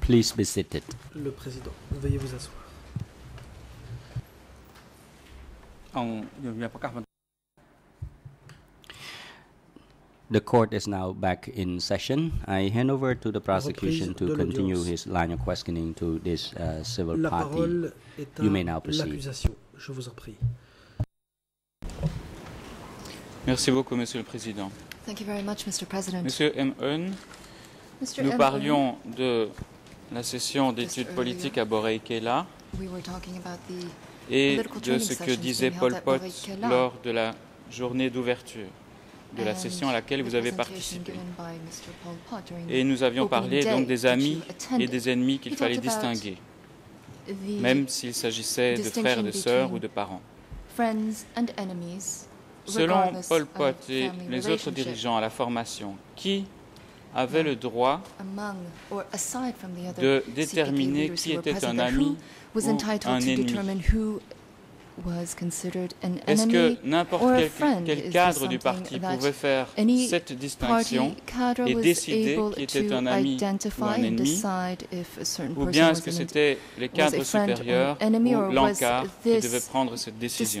Please be seated. Le président, veuillez vous asseoir. The court is now back in session. I hand over to the prosecution to continue his line of questioning to this uh, civil party. You may now proceed. Merci beaucoup, Monsieur le Président. Thank you very much, Mr. President. Monsieur M. Eun, Mr. nous parlions de la session d'études politiques à Borei-Kela We were talking about the et de ce que disait at Pot lors de la journée d'ouverture de la session à laquelle vous avez participé. Et nous avions parlé donc des amis et des ennemis qu'il fallait distinguer, même s'il s'agissait de frères, de sœurs ou de parents. Selon of Pot et les autres dirigeants à la formation, qui avait le droit de déterminer qui était un ami ou un ennemi. Est-ce que n'importe quel, cadre du parti pouvait faire cette distinction et décider qui était un ami ou un ennemi, ou bien est-ce que c'était les cadres supérieurs ou l'encart qui this devaient prendre cette décision?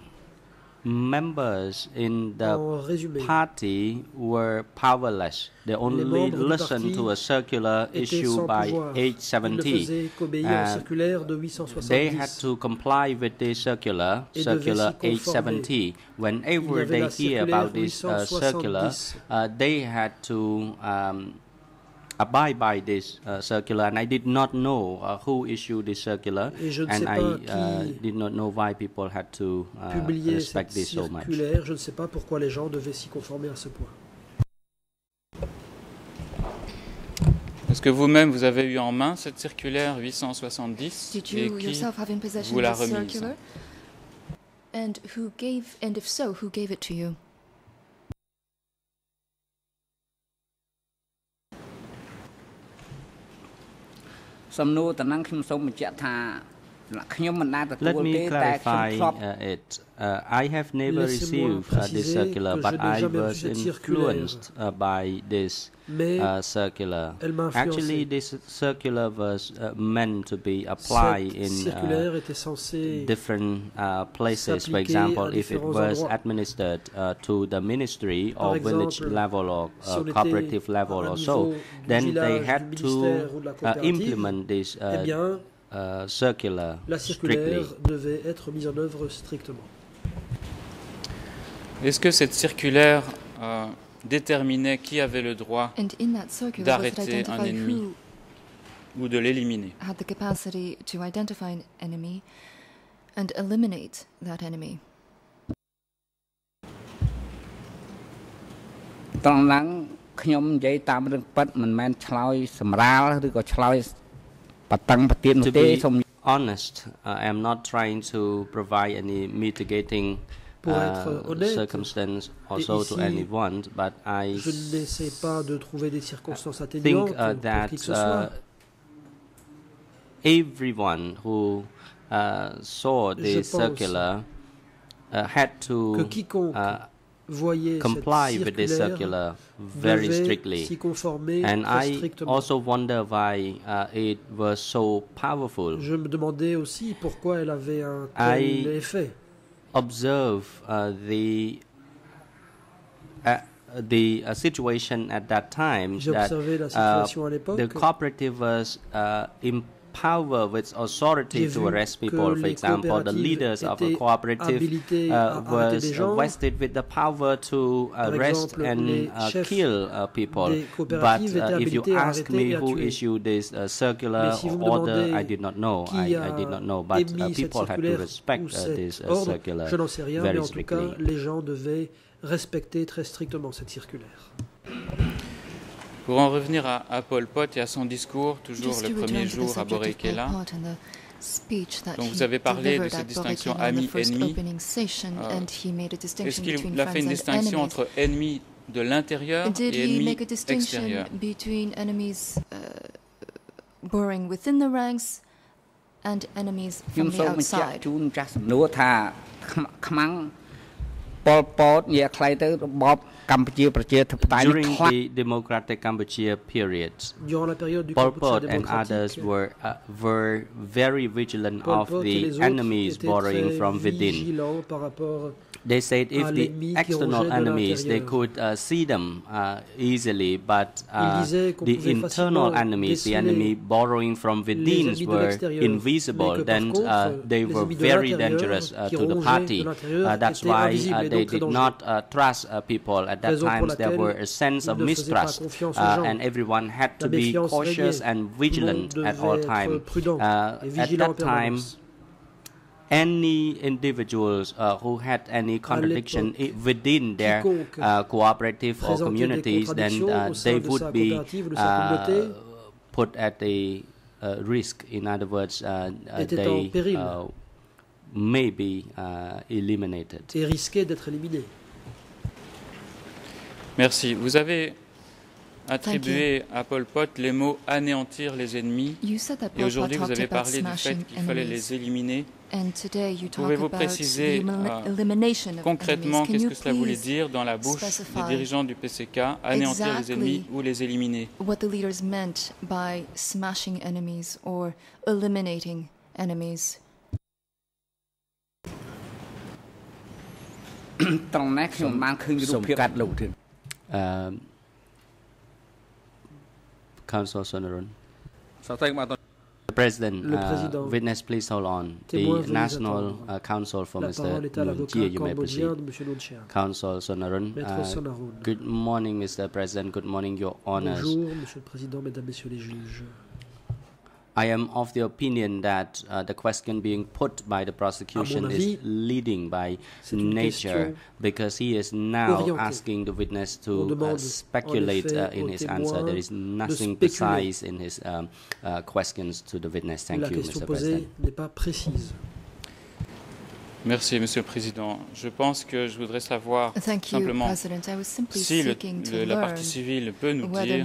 members in the résumé, party were powerless. They only listened to a circular issued by 870. They had to comply with the circular, circular 870. Whenever they hear about this uh, circular, uh, they had to um, abide by this uh, circular. And I did not know uh, who issued this circular, Et je ne and sais I pas uh, qui did not know why people had to uh, respect this so much. circulaire, je ne sais pas pourquoi les gens devaient s'y conformer à ce point. Est-ce que vous-même vous avez eu en main cette circulaire 870 Did et you qui yourself have in possession vous l'a this remise circular? And who gave, and if so, who gave it to you? សំណួរតំណែងខ្ញុំសូមបញ្ជាក់ថា Let me clarify uh, it. Uh, I have never received uh, this circular, but I was influenced uh, by this uh, circular. Actually, this circular was uh, meant to be applied in different places. For example, if it was administered to the ministry or village level or cooperative level or so, then they had to implement this eh uh, bien, uh, circular la strictly. circulaire devait être mise en œuvre strictement. Est-ce que cette circulaire euh, déterminait qui avait le droit And in that circular, was it D'arrêter un identified ennemi. who ou de l'éliminer had the capacity to identify an enemy and eliminate that enemy? ត្រង់ហ្នឹងខ្ញុំនិយាយតាមរឿងពិតមិនមែនឆ្លើយសម្រាលឬក៏ឆ្លើយ បតឹងប្រទៀននោះ To ទេ be សូម honest, uh, I am not trying to provide any mitigating Pour uh, être honnête, circumstance et also to ici, anyone, but I Je n'essaie pas de trouver des circonstances think atténuantes uh, pour that qui que ce soit. uh, everyone who uh, saw Je the pense circular uh, had que to quiconque uh, voyait comply with this circular very strictly. And I also wonder why uh, it was so powerful. I observe uh, the uh, the uh, situation at that time that uh, the cooperative was uh, empowered with authority to arrest people. For example, the leaders of a cooperative uh, was des gens. vested with the power to Par arrest exemple, les and uh, kill uh, people. But uh, if you ask me who tuer. issued this uh, circular Mais si vous me or order, demandez I did not know. qui I, a I did not know. But uh, people had to respect uh, this ordre, circular je n'en sais rien, very tout cas, strictly. les gens devaient respecter très strictement cette circulaire. Pour en revenir à, à Pol Pot et à son discours, toujours Just le to premier return to the jour à subject of Pol Borei-Kela, Pot and the speech that Donc he vous avez parlé de delivered cette at distinction Borobudur in the first ami-ennemi. opening session, Euh, and he made a Est-ce distinction between qu'il a fait une friends and distinction enemies. entre ennemis de l'intérieur Did et he ennemis make a distinction extérieurs between enemies uh, boring within the ranks and enemies ខ្ញុំ from សូ the មបញ្ជាក់ outside? ជូនម្ចាស់សំណួរថាខ្មខ្មាំងប៉ុលពតនិយាយខ្លីទៅរបប កម្ពុជាប្រជាធិបតេយ្យនេះ During ខ្លាំង the democratic Kampuchea period, Durant la période du Pol Kampuchea Pot and others démocratique, were uh, were very vigilant Pol of Pot et the les autres enemies étaient borrowing très from within. they said if the external enemies, they could uh, see them uh, easily, but uh, the internal enemies, the enemy borrowing from within, were invisible. Then uh, they were very dangerous uh, to the party. Uh, that's why they did not trust people. At that time, there were a sense of mistrust, and everyone had to be cautious and vigilant at all times. at that time, any individuals uh, who had any contradiction within their uh, cooperative or communities, then uh, they would be uh, put at a uh, risk. In other words, uh, they may be eliminated. Merci. Vous avez attribué à Pol Pot les mots anéantir les ennemis. You said that Et aujourd'hui, vous avez parlé du fait qu'il fallait les éliminer. and today you talk Pouvez-vous about préciser, euh, Concrètement, qu'est-ce que cela voulait dire dans la bouche des dirigeants du PCK Anéantir les ennemis ou les éliminer? what the leaders meant by smashing enemies or eliminating enemies? Council Sonoron. The President, uh, witness please hold on. The National uh, Council for Mr. Nuntia, you may proceed. Council Sonaron. Uh, good morning, Mr. President. Good morning, Your Honors. Bonjour, Monsieur le Président, Mesdames, Messieurs les juges. I am of the opinion that uh, the question being put by the prosecution avis, is leading by nature because he is now orientée. asking the witness to uh, speculate uh, in his answer. There is nothing precise in his um, uh, questions to the witness. Thank La you, Mr. President. Merci, Monsieur le Président. Je pense que je voudrais savoir Thank simplement si le- le- la partie civile peut nous dire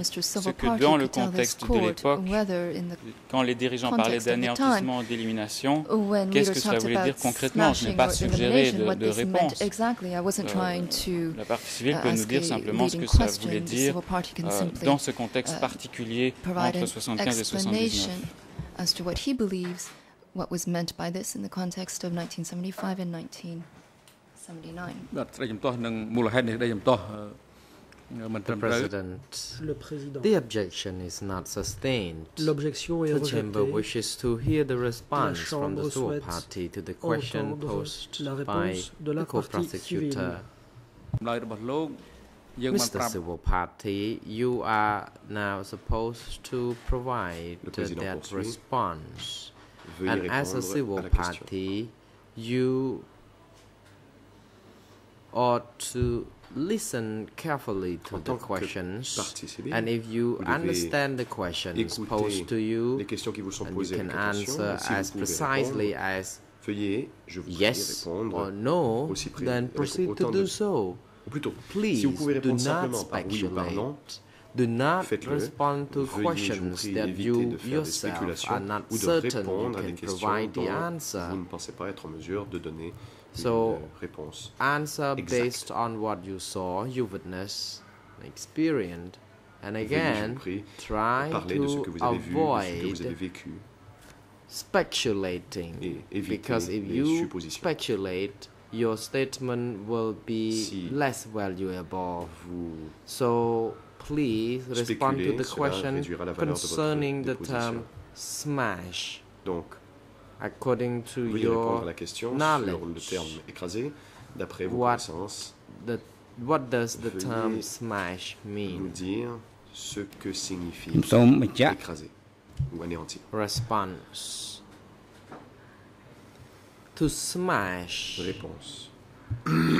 ce que dans le contexte de l'époque, quand les dirigeants parlaient d'anéantissement, d'élimination, when Qu'est-ce que cela voulait dire concrètement? Je n'ai pas suggéré de- de réponse. exactly. Euh, la partie civile peut nous dire simplement ce que cela voulait dire euh, dans ce contexte uh, particulier entre an 75 et 79. explanation as to what he believes what was meant by this in the context of 1975 and 1979. បាទស្ដីចំទាស់នឹងមូលហេតុនេះស្ដីចំទាស់អឺមិនត្រឹ The មត្រូវ President, Le Président. the objection is not sustained. L'objection est The chamber rejetée. wishes to hear the response from the Chambre Zhuo souhaite party to the question entendre posed la by réponse de la the partie co-prosecutor.ចម្លើយរបស់លោកយើងបាន Mr. ប្រាប់ Civil Party, you are now supposed to provide Le président that poursuit. response. and as a civil party, you ought to listen carefully to the questions, and if you understand the questions posed to you, and you can answer as precisely as yes or no, then proceed to do so. Please do not speculate. Do not respond to questions that you yourself are not certain you can provide the answer. Vous ne pensez pas être en mesure de donner so, réponse. Answer based on what you saw, you witnessed, experienced, and again, try to avoid speculating because if you speculate, your statement will be si less valuable. So please respond to the question concerning the term smash? Donc, according to your à la question knowledge, sur le terme écrasé, d'après vos connaissances. The, what does the term smash mean? Nous dire ce que signifie écraser ou anéantir. Response. To smash. Réponse.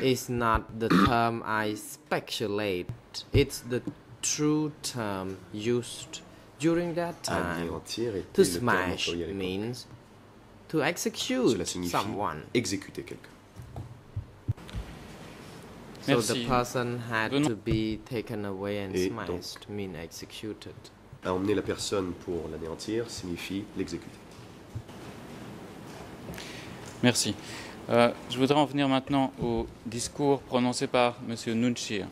is not the term I speculate. It's the true term used during that time. To le terme smash means to execute Cela signifie someone. exécuter quelqu'un. So Merci. the person had Venons- to be taken away and Et donc- smashed, mean executed. À emmener la personne pour l'anéantir signifie l'exécuter. Merci. Euh, je voudrais en venir maintenant au discours prononcé par M. Nunchia.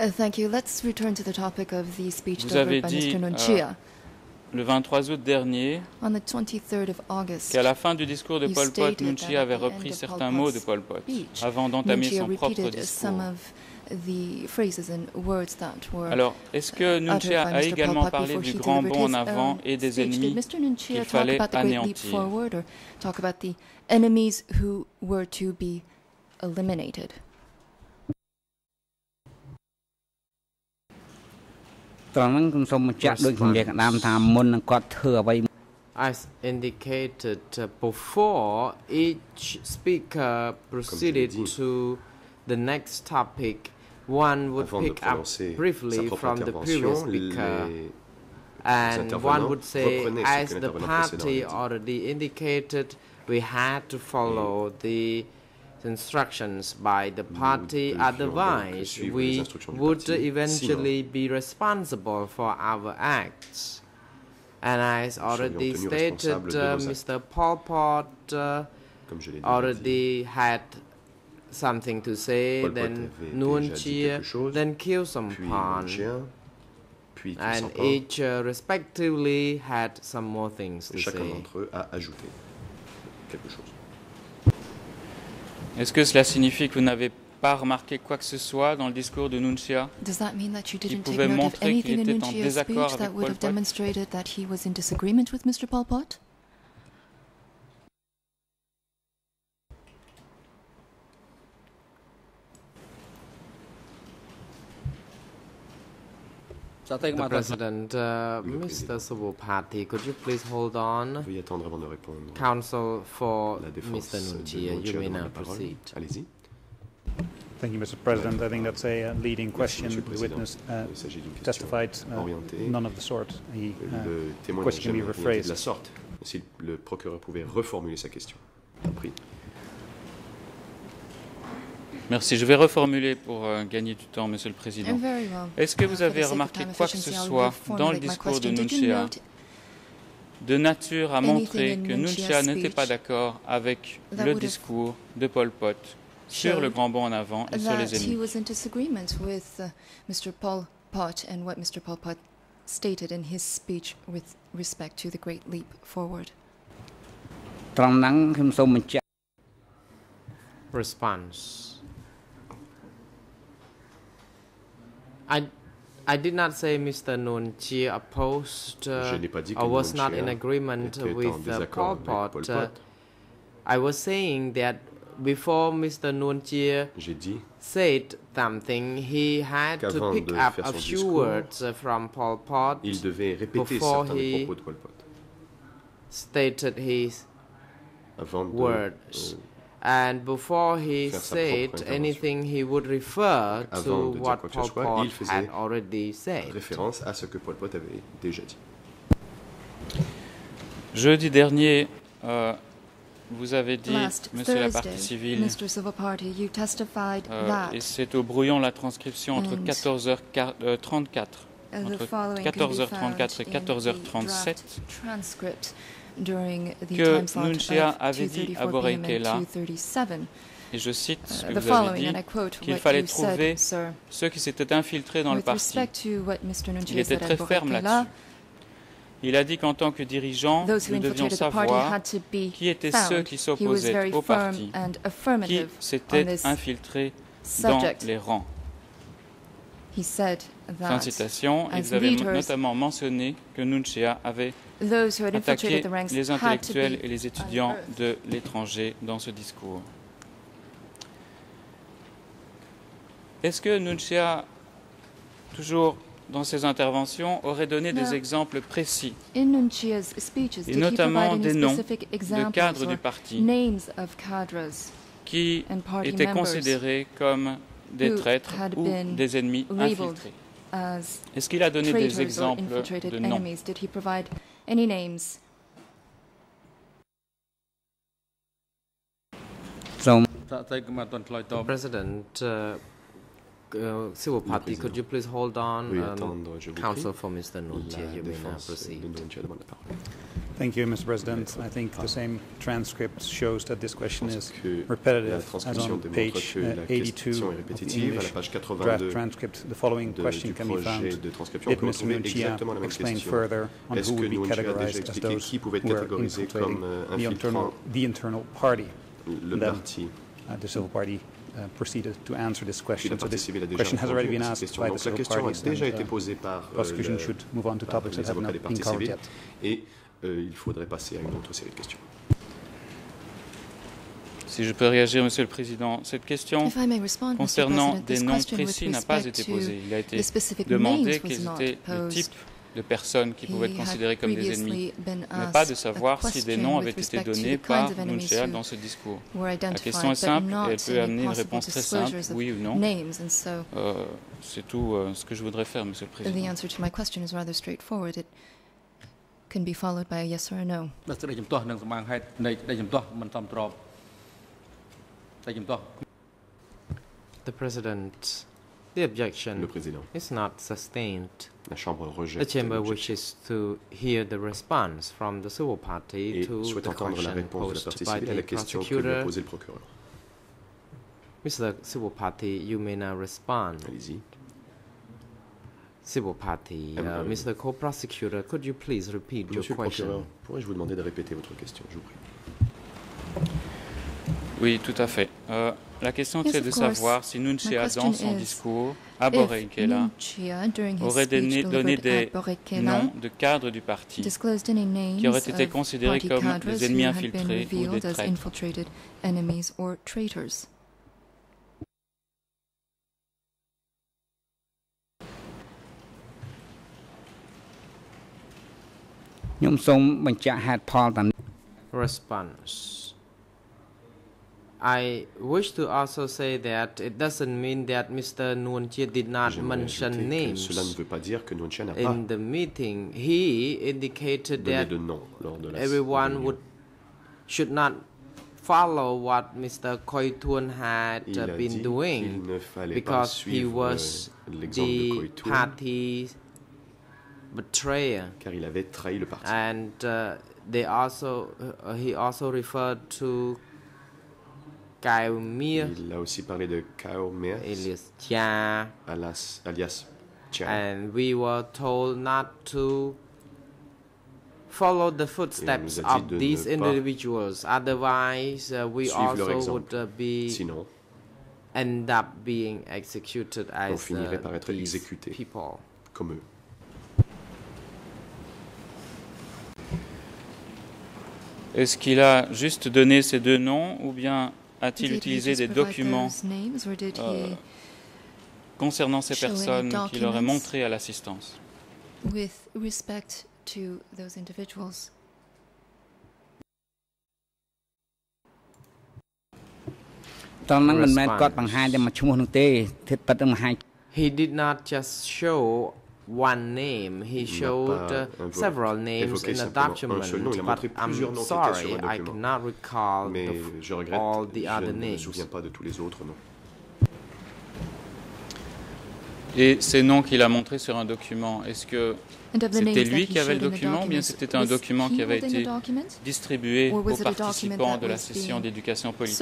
Uh, thank you. Let's return to the topic of the speech Vous avez delivered by dit, euh, Le 23 août dernier, on the 23rd of August. qu'à la fin du discours de Pol Pot, Nunchia avait repris certains mots de Pol Pot speech, avant d'entamer son propre repeated some discours. of the phrases and words that were Alors, est-ce que Nunchia a également parlé du grand bond en his avant et des ennemis qu'il fallait anéantir? ត្រង់ហ្នឹងខ្ញុំសូមបញ្ជាក់ដូចខ្ញុំនិយាយកណ្ដាមថាមុននឹងគាត់ធ្វើអ្វី As indicated uh, before, each speaker proceeded dit. to the next topic. One would Avant de pick up prononcer sa briefly propre from the previous intervention, speaker. les And one intervenants would say, reprenaient ce as que the l'intervenant party précédent avait dit. already indicated, we had to follow the instructions by the party, otherwise we would eventually be responsible for our acts. And as already stated, uh, Mr. Pol Pot uh, already had something to say, then Nguyen Chia, then Khieu Sompan, and each uh, respectively had some more things to say. Est-ce que cela signifie que vous n'avez pas remarqué quoi que ce soit dans le discours de Nunchia Does that mean that you Qui pouvait montrer qu'il était en désaccord avec Pol Pot? demonstrated that he was in disagreement with Mr. Pol Pot? The. President, uh, Le Mr. président. Subopati, could you please hold on? Veuillez attendre avant de répondre. Counsel for La défense Mr. Nunchia you may now proceed. Allez-y. Thank you, Mr. President. I think that's a uh, leading Merci, question. Monsieur le The Président. witness uh, Il s'agit d'une question testified uh, orientée. none of the sort. He, uh, Le témoin n'a question can be de la rephrased. sorte. Si le procureur pouvait reformuler sa question. Merci. Je vais reformuler pour euh, gagner du temps, Monsieur le Président. Est-ce que vous avez remarqué quoi que ce soit dans le discours de Nunchia de nature à montrer que Nunchia n'était pas d'accord avec le discours de Pol Pot sur le grand bond en avant et sur les ennemis? stated I, I did not say Mr. Nunchia opposed uh, n'ai pas dit que or was not in agreement with uh, Pol Pot. Pol Uh, Pot. I was saying that before Mr. Nunchia J'ai said something, he had to pick up a few discours, words from Pol Pot, Before he- Pot stated his avant de words. euh, And before he said anything, he would refer Avant to de dire what quoi que ce Pol soit, Pot il faisait had already said. référence à ce que Pol Pot avait déjà dit. Jeudi dernier, euh, vous avez dit, Last Monsieur la partie civile, Mr. Civil Party, you testified euh, that et c'est au brouillon la transcription entre And 14h34 uh, the entre following can be 14h34 et found in the 14h37 que Nunchia of avait dit à 2:34 Boré p.m. Kela, and 2:37. et je cite ce Uh, que the vous avez following, dit, and I quote qu'il fallait trouver ceux qui s'étaient infiltrés dans le parti. Il était très ferme là-dessus. Il a dit qu'en tant que dirigeant, nous devions savoir qui étaient ceux qui s'opposaient au parti, qui s'étaient infiltrés dans les rangs. Fin citation. Et vous avez notamment mentionné que Nunchia avait those who had attaqué infiltrated the ranks les intellectuels et les étudiants de l'étranger dans ce discours. Est-ce que Nunchia, toujours dans ses interventions, aurait donné des exemples précis et notamment des noms de cadres du parti qui étaient considérés comme des traîtres ou des ennemis infiltrés? Est-ce qu'il a donné des exemples de noms? Any names? So, President, uh uh, Civil Party, could you please hold on? Um, Council for Mr. Noutier, you may now proceed. Thank you, Mr. President. I think the same transcript shows that this question is repetitive, as on page uh, 82 of the English draft transcript. The following question can be found. Did Mr. Nuncia explain further on who would be categorized as those who were infiltrating the internal, the internal party? Then, uh, the civil party uh, proceeded to answer this question. So this question has already been à cette asked question. by the Donc la civil question a parties. déjà and, été uh, posée par euh, prosecution le- should move on to topics that have not been covered yet. et euh, il faudrait passer à une autre série de questions. Si je peux réagir, Monsieur le Président, cette question If I may respond, Mr. concernant President, des this noms précis n'a pas été to posée. Il a été demandé quels not étaient le type de personnes qui pouvaient He être had considérées comme des ennemis, previously been mais pas de asked a savoir si des question noms with avaient été respect to donnés the kinds par of enemies Nuntia who dans ce discours. were La identified, question est but simple not et elle peut amener une any réponse possible très simple, disclosures of oui ou non. names, and so Euh, C'est tout euh, ce que je voudrais faire, Monsieur le the Président. answer to my question is rather straightforward. It can be followed by a yes or a no. ដែលស្ដីជំទាស់នឹងសម្បាងហេតុនៃស្ដីជំទាស់មិនសមស្របស្ដីជំទាស់ The President, the objection Le président, is not sustained. la Chambre The rejette Chamber l'objection wishes to hear the response from the civil party et to souhaite the entendre la question réponse de la posed partie by civile à la the question que lui a prosecutor. posée le procureur. Mr. Civil Party, you may now respond. Allez-y. Civil Party, Um, uh, Mr. Co-Prosecutor, could you please repeat your question? Monsieur le procureur, pourrais-je vous demander de répéter votre question, je vous prie Oui, tout à fait. Euh, La question yes, c'est de savoir si Nunchi dans son discours, Aborekela aurait donné, donné des noms de cadres du parti qui auraient été considérés comme des ennemis infiltrés ou des traîtres. I wish to also say that it doesn't mean that Mr. Nunchia did not mention names. Cela ne veut pas dire que Nunchia n'a pas In the meeting, he indicated that de nom lors de la everyone would should not follow what Mr. Koitun had uh, been doing qu'il ne fallait pas because he was euh, the party betrayer. car il avait trahi le parti. and uh, they also uh, he also referred to Kaumir Il a aussi parlé de Kao Meas, alias Chia alias, alias Chia. and we were told not to follow the nous footsteps a dit of de these ne pas individuals. Otherwise uh, we also would uh, be Sinon, end up being executed on as finirait uh, par être these exécutés people. comme eux. Est-ce qu'il a juste donné ces deux noms ou bien a-t-il utilisé des documents euh, concernant ces personnes qu'il aurait montré à l'assistance? He did not just show one name, he showed uh, several names in a document, nom, but montré I'm sorry, sur un I document. cannot recall Mais the f- je regrette, all the je other ne me names. souviens pas de tous les autres noms. Et ces noms qu'il a montrés sur un document, est-ce que and of the names c'était that lui qui avait le showed in the document ou bien c'était un was document qui avait été document? distribué Or was aux it a document participants that de la session d'éducation politique?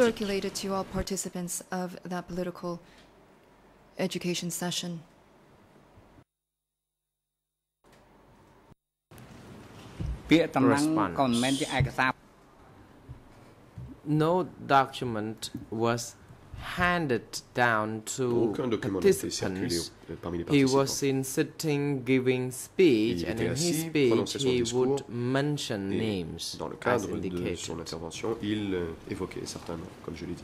ពាក្យតំណែង Response. ក៏មិនមែនជាឯកសារ No document was handed down to Aucun document n'a été circulé participants. au- euh, parmi les He was participants. seen sitting giving speech, Il and était in his assis, speech prononçait son he discours, would mention Et names dans le as cadre de indicated. son intervention, il euh, évoquait certains noms, comme je l'ai dit.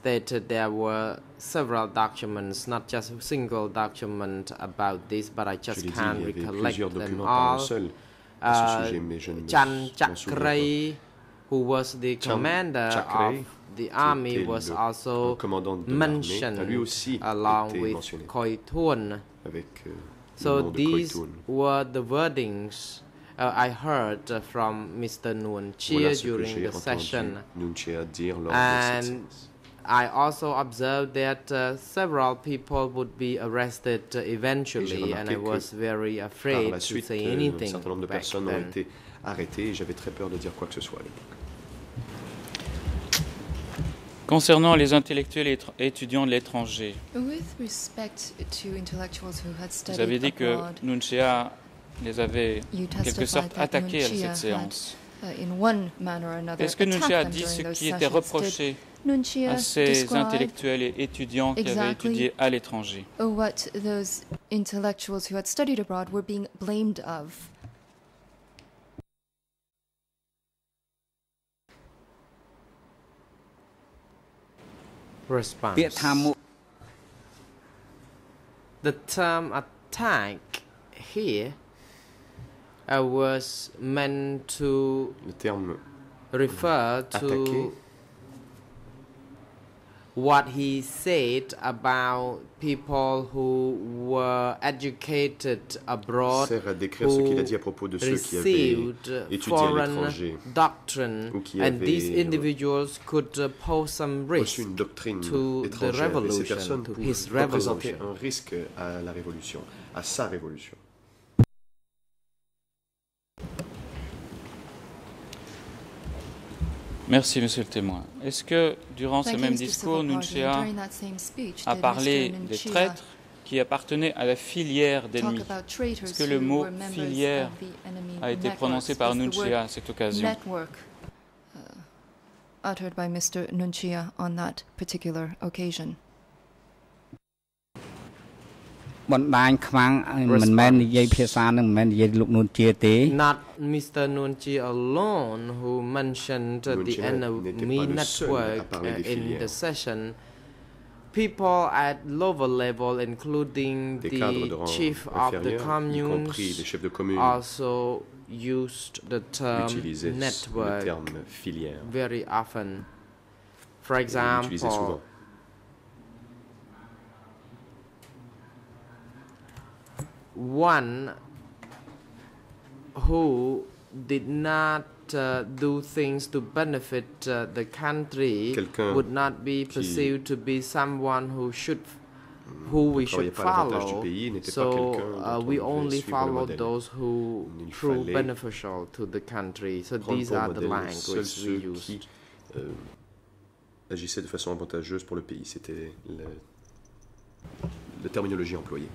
stated there were several documents, not just a single document about this, but I just je can't dit, recollect them all. Uh, Chan Chakray, who was the Chan commander Chakray, of the army, was also mentioned along with mentionné. Khoi Thun. Avec, uh, so these were the wordings uh, I heard from Mr. Nguyen Chia voilà during the session. and I also observed that uh, several people would be arrested Et eventually, j'ai and I remarqué was very Par afraid la to suite, say un anything certain nombre de back personnes ont then. été arrêtées et j'avais très peur de dire quoi que ce soit à l'époque. Concernant les intellectuels et étudiants de l'étranger, vous avez dit que Nunchia les avait en quelque sorte attaqués à cette séance. uh, Est-ce que Nunchia a dit ce qui était reproché ces intellectuels et étudiants qui avaient étudié à l'étranger. What those intellectuals who had studied abroad were being blamed of. Response. The term attack here uh, was meant to refer to what he said about people who were educated abroad sert à décrire ce qu'il a dit à propos de ceux qui avaient étudié à foreign l'étranger, doctrine ou qui and these avaient individuals could uh, pose some reçu risk une doctrine to the étrangère. Et ces revolution, personnes to pouvaient his représenter revolution. un risque à la révolution, à sa révolution. Merci, monsieur le témoin. Est-ce que durant ce même discours, speech, a parlé des traîtres qui appartenaient à la filière d'ennemis about traitors Est-ce que le mot filière a été prononcé par Nunchia à cette occasion? uh, uttered by Mr. Nunchia on that particular occasion? បណ្ដាញខ្មាំងមិនមែននិយាយភាសានឹងមិនមែននិយាយលោកនួនជាទេ Not Mr. Nunchi alone who mentioned uh, the Nunchi enemy n'était pas le seul à network parler uh, des in filières. the session. People at lower level, including Des cadres de the rang chief of the inférieur, y communes, compris les chefs de commune, also used the term utilisaient le network terme filière. very often. For Ils l'utilisaient example, one who did not uh, do things to benefit uh, the country would not be perceived to be someone who should who we should travaillait pas à l'avantage du follow. pays so uh, we only follow those who prove beneficial to the country. So these are the language we used qui euh, agissaient de façon avantageuse pour le pays. C'était la terminologie employée.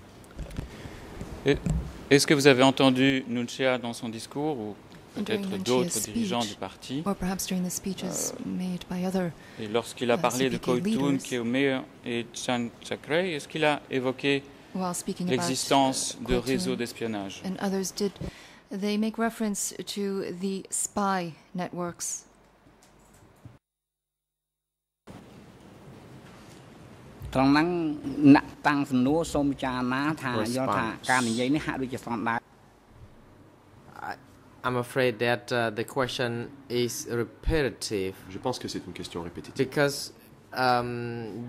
Est-ce que vous avez entendu Nunchia dans son discours ou peut-être d'autres dirigeants du parti Or perhaps during the speeches made by other Et lorsqu'il a uh, parlé de leaders. Keomea et Chan Chakray, est-ce qu'il a évoqué l'existence uh, de réseaux d'espionnage? they make reference to the spy networks? ត្រង់ហ្នឹងអ្នកតាំងសំណួរសូមពិចារណាថាយល់ថា Response. ការនិយាយនេះហាក់ដូចជាស្តង់ដារ I, I'm afraid that uh, the question is repetitive Je pense que c'est une question répétitive. because um,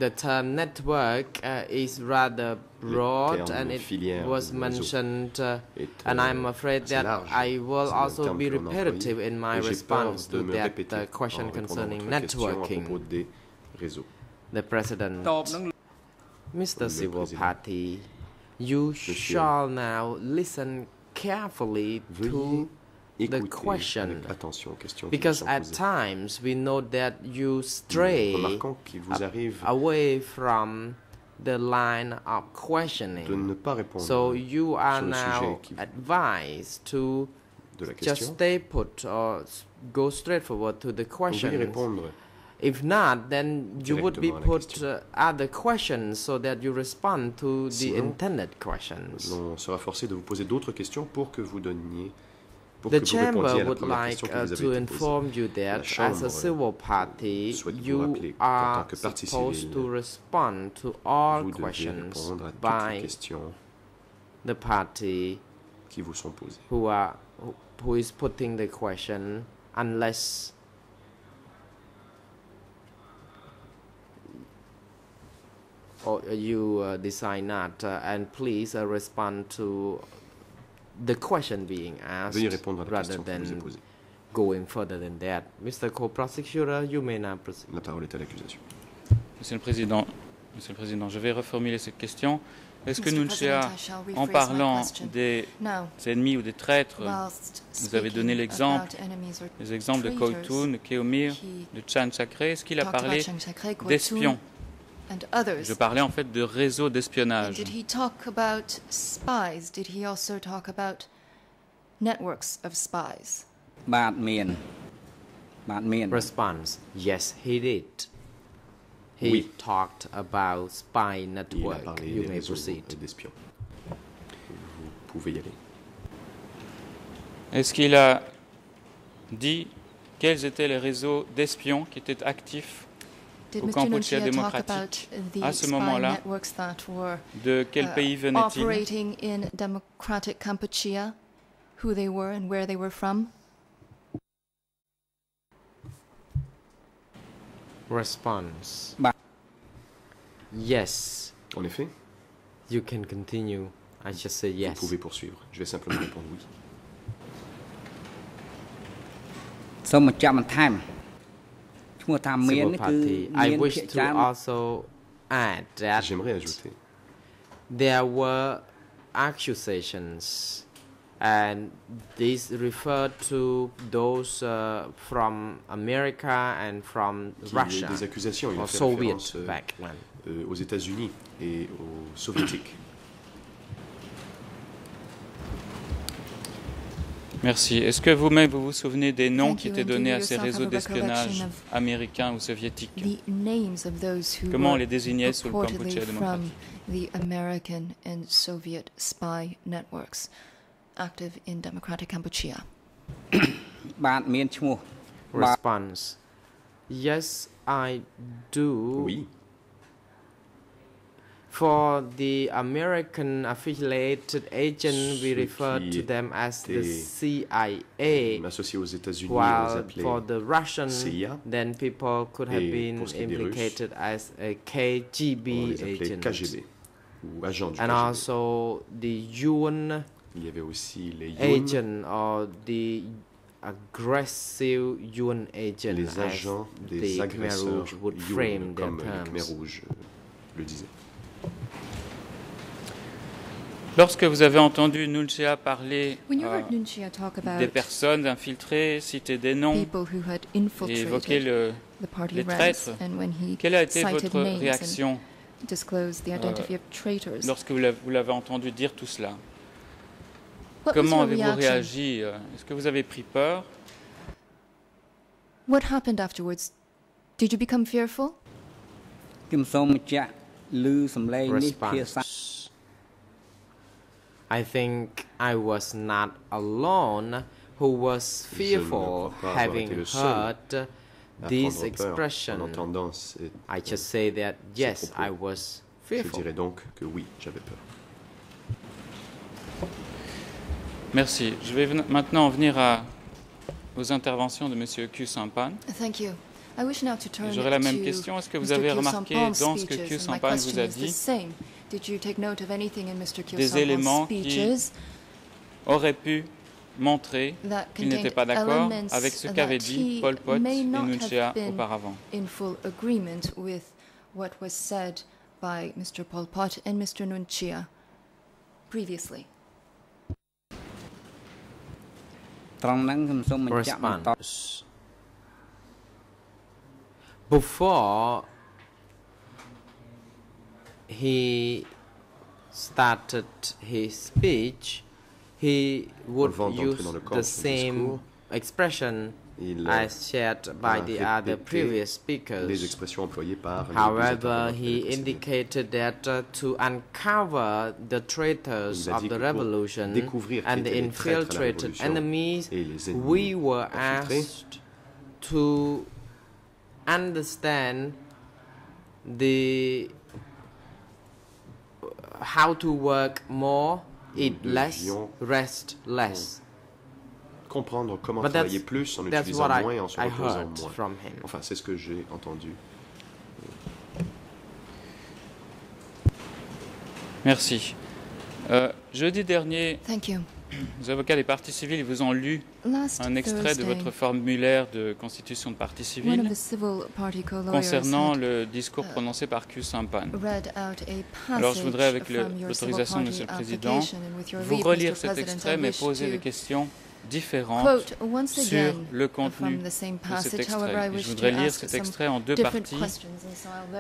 the term network uh, is rather broad terme and it filière was ou réseau mentioned uh, est, and euh, I'm afraid assez that large. I will C'est un also terme be que l'on a employé. repetitive in my Et j'ai peur response de to me that répéter uh, question en répondant à concerning votre question à networking. propos des réseaux. The President, តបនឹង Mr. Sivopati, you shall now listen carefully to the question, because at times we know that you stray away from the line of questioning. So you are now advised to just stay put or go straight forward to the question if not, then you would be Directement à la put uh, other questions so that you respond to the Sinon, intended questions. On sera forcé de vous poser d'autres questions pour que vous donniez, The que vous répondiez à chamber would like uh, to inform you that, as a civil party, you rappeler qu'en tant are supposed to respond to all questions répondre à toutes les by the party qui vous sont posées. who are who is putting the question, unless you uh, decide not, uh, and please uh, respond to the question being asked rather question qui vous est than posée. going further than that. Mr. Co-prosecutor, you may now proceed. La parole est à l'accusation. Monsieur le Président, Monsieur le Président, je vais reformuler cette question. Est-ce que Mr. Nunchia, President, I shall rephrase en parlant question? des ennemis ou des traîtres, vous avez donné speaking l'exemple, les exemples de traitors, Koitun, de Keomir, de Chan Chakre, est-ce qu'il a parlé d'espions? Je parlais en fait de réseaux d'espionnage. Response Yes, he did. He oui. talked about spy network. Il a parlé you des may proceed. D'espions. Vous pouvez y aller. Est-ce qu'il a dit quels étaient les réseaux d'espions qui étaient actifs au Mr. Kampuchea démocratique, about the à ce spy moment-là, networks that were De quel uh, pays venaient-ils? operating in democratic Kampuchea, who they were and where they were from? Response: Ba- Yes, En effet, you can continue. I just say vous yes. pouvez poursuivre. Je vais simplement répondre oui. សូមបញ្ជាក់បន្ថែមឈ្មោះថាមាន Civil នេះគឺ party. មា I ន wish ភាគ to ច្រើន also add that J'aimerais ajouter there were accusations, and these referred to those uh, from America and from qu'il y ait Russia des accusations. Il or a fait Soviet référence euh, back then. euh, aux États-Unis et aux Soviétiques. Merci. Est-ce que vous-même vous vous souvenez des noms qui étaient donnés à ces réseaux d'espionnage américains ou soviétiques? Comment on les désignait sous le Cambodge démocratique? the American and Soviet spy active? Response Yes, I do. For the American affiliated agent, we refer to them as the CIA. Aux while for the Russian, CIA, then people could have been implicated Russes, as a KGB agent. KGB, agent and KGB. also the UN agent or the aggressive UN agent les agents as des the Khmer Rouge would frame their terms. le disait. Lorsque vous avez entendu Nunchia parler When you euh, heard Nunchia talk des about personnes infiltrées, citer des noms people who had et évoquer infiltrated le, the party les ranks, traîtres, and when he quelle a été cited votre names réaction and disclosed the identity of traitors, lorsque vous l'avez entendu dire tout cela? Comment avez-vous réagi euh, Est-ce que vous avez pris peur? What happened afterwards? Did you become fearful? ខ្ញុំសូមបញ្ជាក់ឮសំឡេងនេះភាសា Response. I think I was not alone who was Je ne fearful crois pas avoir having été le seul heard À this prendre peur expression. en entendant ces- I just say that yes, propos. I was Je fearful. dirais donc que oui, j'avais peur. Merci. Je vais ven- maintenant en venir à, aux interventions de M. Q. Sampan. Thank you. J'aurais la même question. Est-ce que vous avez remarqué dans ce que Q Sampagne vous a dit? des éléments qui auraient pu montrer qu'il n'était pas d'accord avec ce qu'avaient dit Pol Pot et Nunchia auparavant. Response. before he started his speech, he would use the same expression as shared by the other previous speakers. However, he indicated that uh, to uncover the traitors of the revolution and the infiltrated enemies, we were asked to understand the how to work more, eat Nous less, devions- rest less. comprendre comment But travailler plus en utilisant what I, moins et en se reposant moins. Enfin, c'est ce que j'ai entendu. Merci. Euh, jeudi dernier, Thank you. les avocats des partis civils vous ont lu un extrait de votre formulaire de constitution de parti civil concernant le discours uh, prononcé par Q Sampan. Alors je voudrais, avec l'autorisation de Monsieur le Président, vous relire cet extrait mais poser des questions différentes sur le contenu de cet extrait. Et je voudrais lire cet extrait en deux parties.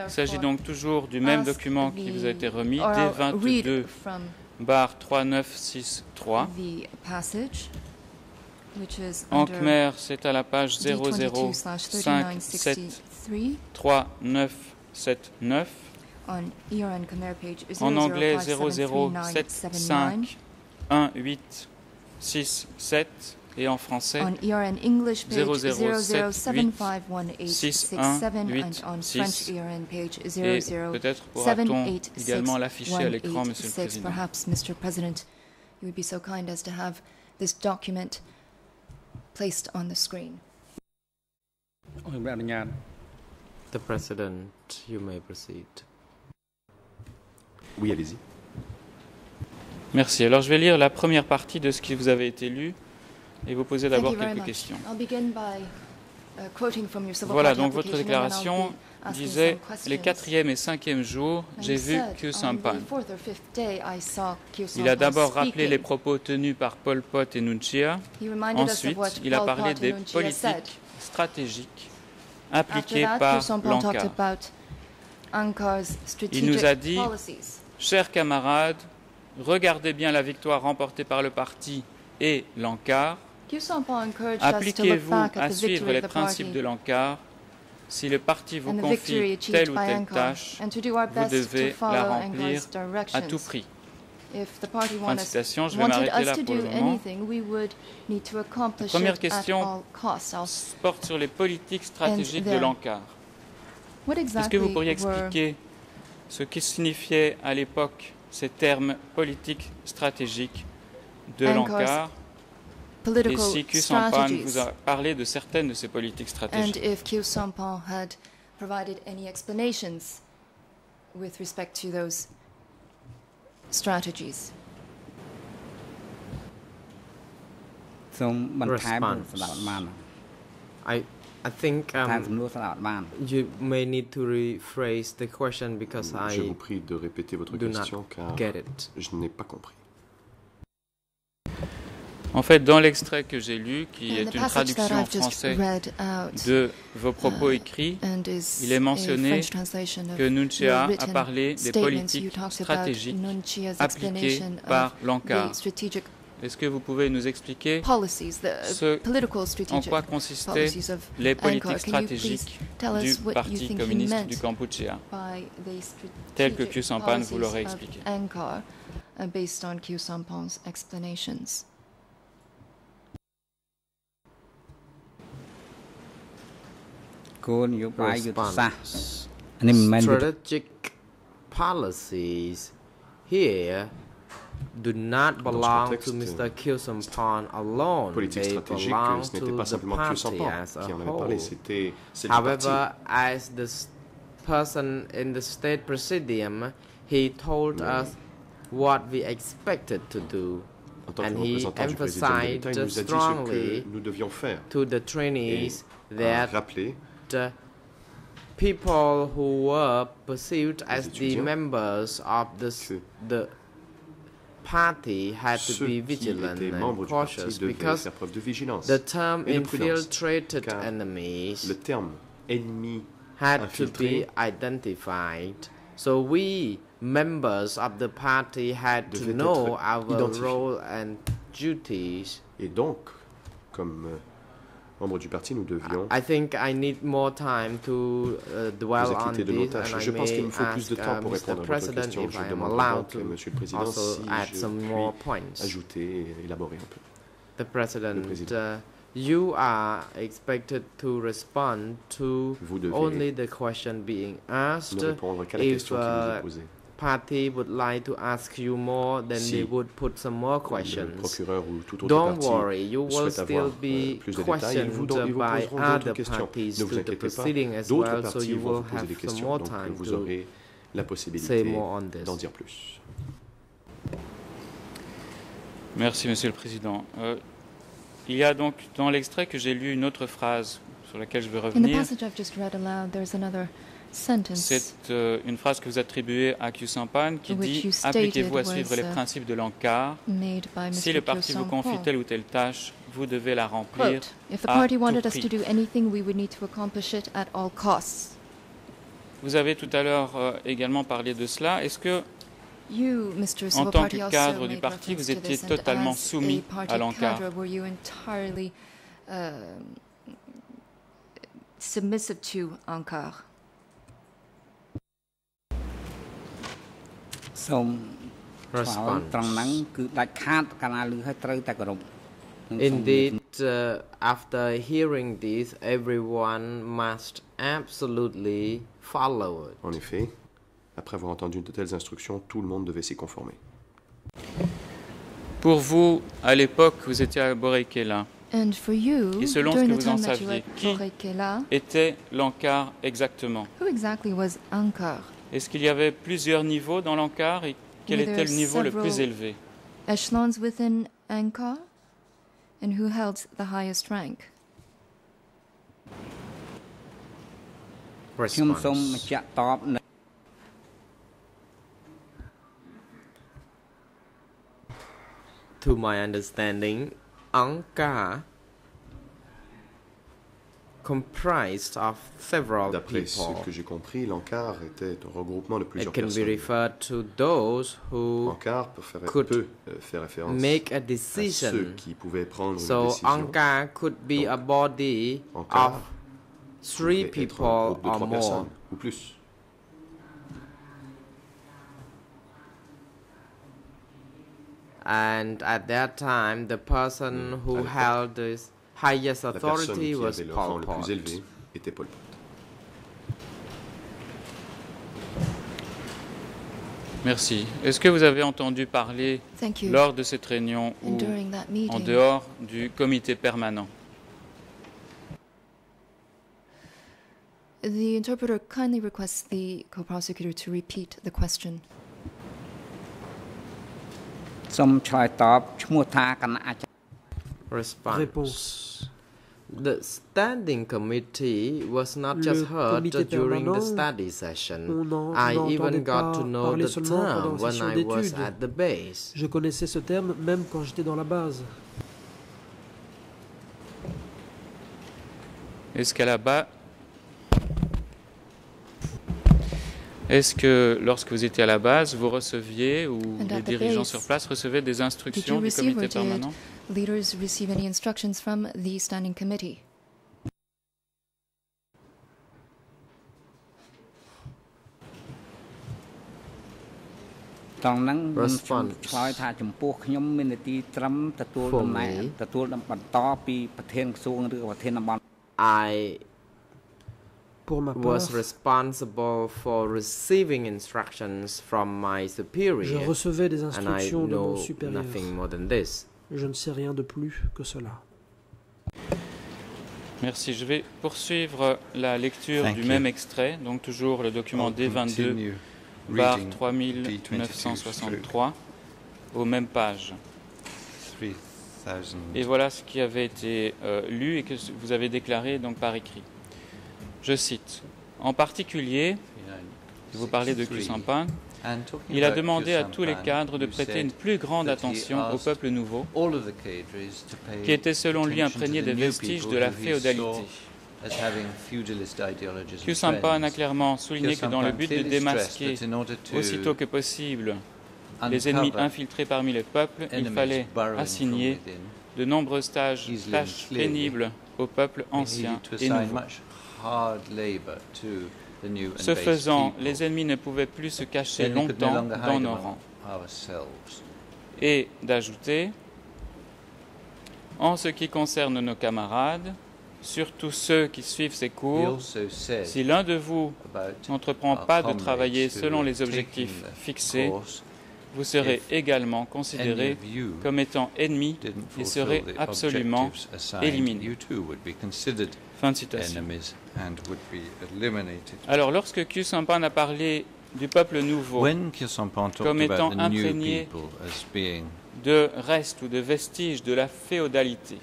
Il s'agit donc toujours du même document qui vous a été remis, or I'll read D22 from bar 3963. the passage, which is En Khmer, c'est à la page D22 slash 00573 3963 3979. on ERN Khmer page En anglais, 00573979. 0051867. Et en français, On ERN English page 0078 00751867 and on 6186. French ERN page et peut-être pourra-t-on également l'afficher à l'écran, Monsieur le 0786186. Président. Perhaps, Mr. President, you would be so kind as to have this document placed on the screen. The Oui, allez-y. Merci. Alors je vais lire la première partie de ce qui vous avait été lu et vous poser d'abord quelques questions. Voilà donc votre déclaration disait les quatrième et cinquième jours, j'ai vu said, Q on Sampan. Il a d'abord rappelé les propos tenus par Pol Pot et Nunchia. Ensuite, il a parlé des politiques stratégiques appliquées par Ankar's Il nous a dit. Chers camarades, regardez bien la victoire remportée par le parti et look Appliquez-vous à suivre les principes de l'ANCAR. Si le parti vous confie telle ou telle tâche, vous devez la remplir à tout prix. If the party Fin de citation, je vais m'arrêter là to pour do le moment. accomplish Première question. porte sur les politiques stratégiques de. What Est-ce que vous pourriez expliquer ce que signifiaient à l'époque ces termes politiques stratégiques de l'ANCAR et political si Q Sampan strategies vous a parlé de certaines de ces politiques and stratégiques if Kyu Sampan had provided any explanations with respect to those strategies? សូមបន្ថែម Response. ស្ដាប់បាន I I think ថែម um, សំណួរស្ដាប់បាន you may need to rephrase the question because Je I vous prie de répéter votre do not question car get it. je n'ai pas compris. En fait, dans l'extrait que j'ai lu, qui est une traduction en français de vos propos uh, écrits, il est mentionné que Nunchia a parlé des politiques stratégiques appliquées par l'ANCAR. Est-ce que vous pouvez nous expliquer ce en quoi consistaient les politiques stratégiques tell du us what you Parti communiste du Kampuchea tel que Q Sampan vous l'aurait expliqué? គោលនយោបាយយុទ្ធសាស្ត្រ Response. នេះមិនមែនយុទ្ធ Strategic policies here do not belong to contexte, Mr. Kyu Sampan alone. Politique They stratégique, belong ce to n'était pas the simplement Q party Sampan as a qui en avait parlé, whole. c'était celle du parti. However, as the s- person in the state presidium, he told Mais- us what we expected to do En tant que and he représentant du président de l'État, il nous a dit ce strongly que nous devions faire. to the trainees Et a that the uh, people who were perceived as the members of the, the party had to be vigilant and membres du parti cautious because faire preuve de vigilance. the term et de prudence, infiltrated enemies Le terme ennemi had to be identified. So we members of the party had to know our identifié. role and duties Et donc, comme euh, membres du parti, nous devions I think I need more time to uh, dwell nous on acquitter de nos tâches. Je pense qu'il me faut plus de temps uh, pour répondre à votre question. Je donc, to Monsieur le Président, si je puis ajouter et élaborer un peu. The President, Président. uh, you are expected to respond to only the question being ne asked. répondre qu'à la if, question qui vous uh, est posée. Party would like to ask you more, then Si they would put some more Le questions. procureur ou tout autre Don't parti worry, you will still avoir be euh, plus de détails, ils vous, questioned ils vous by poseront d'autres other questions. parties Ne vous to the inquiétez pas, proceeding as d'autres well, so partis you vont will vous poser have des some questions, more donc time vous to aurez la say possibilité more on this. d'en dire plus. Merci, Monsieur le Président. Euh, il y a donc dans l'extrait que j'ai lu une autre phrase sur laquelle je In the revenir. passage I've just read aloud, there's another sentence C'est euh, une phrase que vous attribuez à Q Sampan qui dit Appliquez-vous à suivre les uh, principes de l'encart. Si le parti vous confie telle ou telle tâche, vous devez la remplir. Quote, if the à party tout wanted us prix. to do anything, we would need to accomplish it at all costs. Vous avez tout à l'heure euh, également parlé de cela. Est-ce que You, Mr. En tant que cadre du parti, vous étiez totalement soumis à l'encart. submissive to Ankar? សូមឆ្លើយ Response. ត្រង់ហ្នឹងគឺដាច់ខាតកាលណាឮឲ្យត្រូវតែគោរពនិងសូម Indeed, uh, after hearing this, everyone must absolutely follow it. En effet, après avoir entendu de telles instructions, tout le monde devait s'y conformer. pour vous, à l'époque, vous étiez à Boreikela, And for you, Et selon ce during que the vous en time that you saviez, were at qui- Borikela, était l'encart exactement who exactly was Ankar? Est-ce qu'il y avait plusieurs niveaux dans l'encart et quel Were était le there niveau le plus several- élevé Echelons within Ankar? And who held the highest rank? ខ្ញុំសូម Response. បញ្ជាក់តបនៅ To my understanding, Ankara comprised of several D'après ce people. que j'ai compris, l'encart était un regroupement de plusieurs It can be personnes. referred to those who Encart peut faire, could peut, euh, faire référence make a à ceux decision. qui pouvaient prendre une So décision. Could be a body Encart of three pouvait être un people groupe de or trois more. personnes ou plus. And at that time, the person Mm, who held the highest La personne authority qui was avait le rang Pol le Pot. plus élevé était Pol Pot. Merci. Est-ce que vous avez entendu parler Thank you. lors de cette réunion And ou during that en meeting, dehors du comité permanent the interpreter kindly requests the co-prosecutor to repeat the question. សូមឆ្លើយតបឈ្មោះថាគណៈអាចារ្យ Response. Réponse. The standing committee was not Le just heard comité during the permanent, study session. I even got pas to know the term la when session I was at the base. Je connaissais ce terme même quand j'étais dans la base. Est-ce qu'à la bas Est-ce que lorsque vous étiez à la base, vous receviez ou les dirigeants base, sur place recevaient des instructions du comité permanent? leaders receive any instructions from the Standing Committee? For me, I was responsible for receiving instructions from my superior, and I know nothing more than this. Je ne sais rien de plus que cela. Merci. Je vais poursuivre la lecture Thank du you. même extrait, donc toujours le document I'll D22 continue par reading 3963 aux mêmes pages. 3000. Et voilà ce qui avait été euh, lu et que vous avez déclaré donc par écrit. Je cite. En particulier, vous parlez de Kusampan, il a demandé à tous les cadres de prêter une plus grande attention au peuple nouveau, qui était selon lui imprégné des vestiges de la féodalité. Kusampan a clairement souligné que dans le but de démasquer aussitôt que possible les ennemis infiltrés parmi les peuples, il fallait assigner de nombreuses tâches, pénibles au peuple ancien et nouveau. Ce faisant, les ennemis ne pouvaient plus se cacher longtemps dans nos rangs. Et d'ajouter, en ce qui concerne nos camarades, surtout ceux qui suivent ces cours, si l'un de vous n'entreprend pas de travailler selon les objectifs fixés, vous serez également you comme étant ennemis didn't et serez absolument considered Fin de citation. Alors, lorsque Q Sampan a parlé du peuple nouveau, Comme étant about the new imprégné de restes ou de vestiges de la féodalité,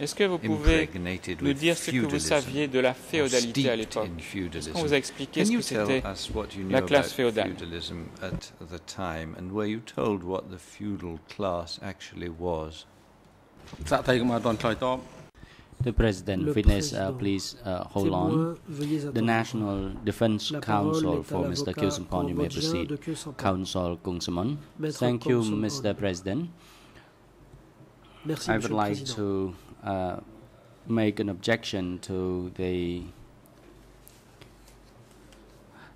est-ce que vous pouvez nous dire ce que vous saviez de la féodalité à l'époque? Est-ce qu'on vous a expliqué ce que c'était la classe féodale? The President, Fitness, uh, please uh, hold on. The National Defense Council for Mr. Kyusumpon, you may proceed. Council Kungsamon. Thank you, Mr. President. I would like to uh, make an objection to the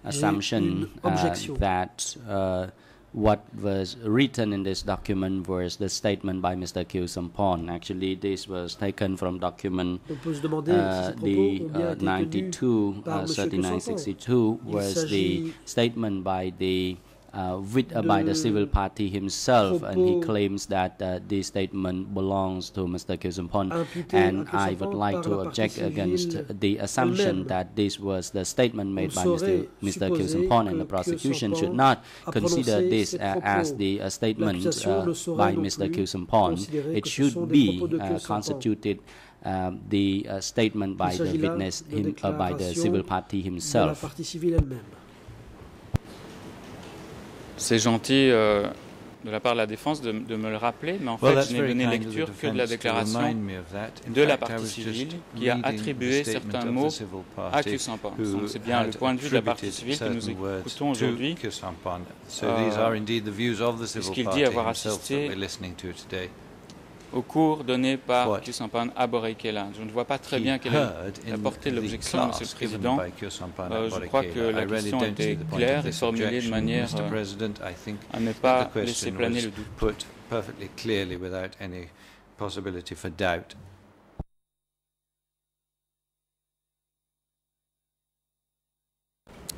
assumption uh, that uh, what was written in this document was the statement by Mr. Kyu Sampon. Actually, this was taken from document On peut se demander uh, si ces propos the uh, été tenus 92 par uh, Monsieur Kyo Sampon. 3962 was the statement by the uh, with by the civil party himself, and he claims that uh, this statement belongs to Mr. Kilsompon. And I would like to object against the assumption that this was the statement made by Mr. Mr. And the prosecution should not consider this uh, as the statement by Mr. Kilsompon. It should be constituted. Uh, the uh, statement by um, the witness, him, uh, by the civil party himself. C'est gentil euh, de la part de la défense de, de me le rappeler, mais en Well, fait, je n'ai donné lecture que de la déclaration de la partie civile qui a attribué certains mots à Donc c'est bien le point de vue de la partie civile que nous écoutons to aujourd'hui, Euh, these are indeed the views of the civil puisqu'il dit avoir assisté we're listening to today au cours donné par Kusampan à Je ne vois pas très bien quelle est la portée de l'objection, Monsieur le Président. Euh, je crois que la question était claire et formulée de manière euh, à ne pas laisser planer le doute. possibility for doubt.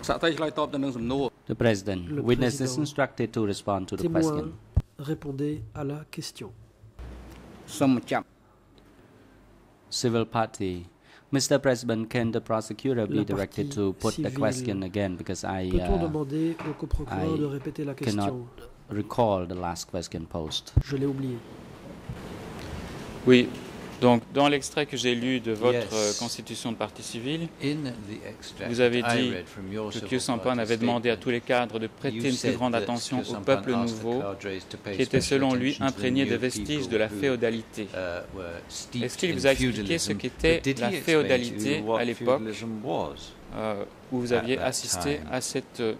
The President, witness is instructed to respond to the question. À la question. សូមចាប់ Civil party. Mr. President, can the prosecutor be La directed partie to put the civile. question again because I Peut-on uh, demander au coprocureur I de répéter la cannot question recall the last question posed. Je l'ai oublié. Oui. Donc, dans l'extrait que j'ai lu de votre Yes. euh, constitution de the extract Vous avez dit que civil Kyo Sampan avait demandé à tous les cadres de prêter une plus grande attention au peuple nouveau, qui était selon lui imprégné de new vestiges de la féodalité. uh, Est-ce qu'il vous a expliqué ce qu'était la féodalité à l'époque euh, où vous aviez assisté à cette euh,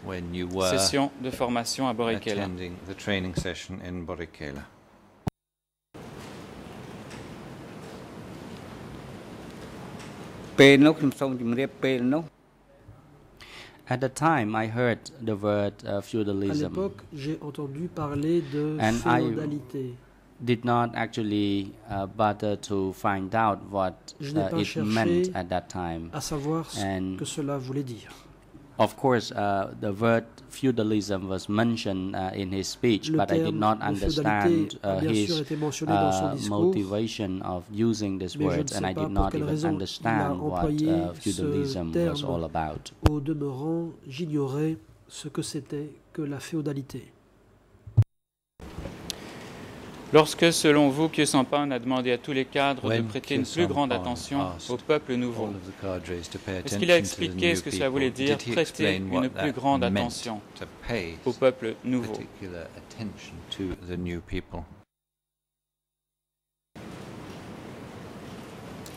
session de formation à Borikela At the time, I heard the word uh, À feudalism. l'époque, j'ai entendu parler de And I- Did not actually uh, bother to find out what uh, it meant at that time. À savoir ce And que cela voulait dire. Of course, uh, the word feudalism was mentioned uh, in his speech, Le but I did not understand uh, his sûr été mentionné dans son uh, motivation of using these mais je ne words, and I did not even raison il a understand what uh, feudalism was all about. Au demeurant, j'ignorais ce que c'était que la féodalité. Lorsque, selon vous, Kyo Sampan a demandé à tous les cadres de prêter une plus grande attention au peuple nouveau, est-ce qu'il a expliqué ce que cela voulait dire prêter une plus grande attention au peuple nouveau?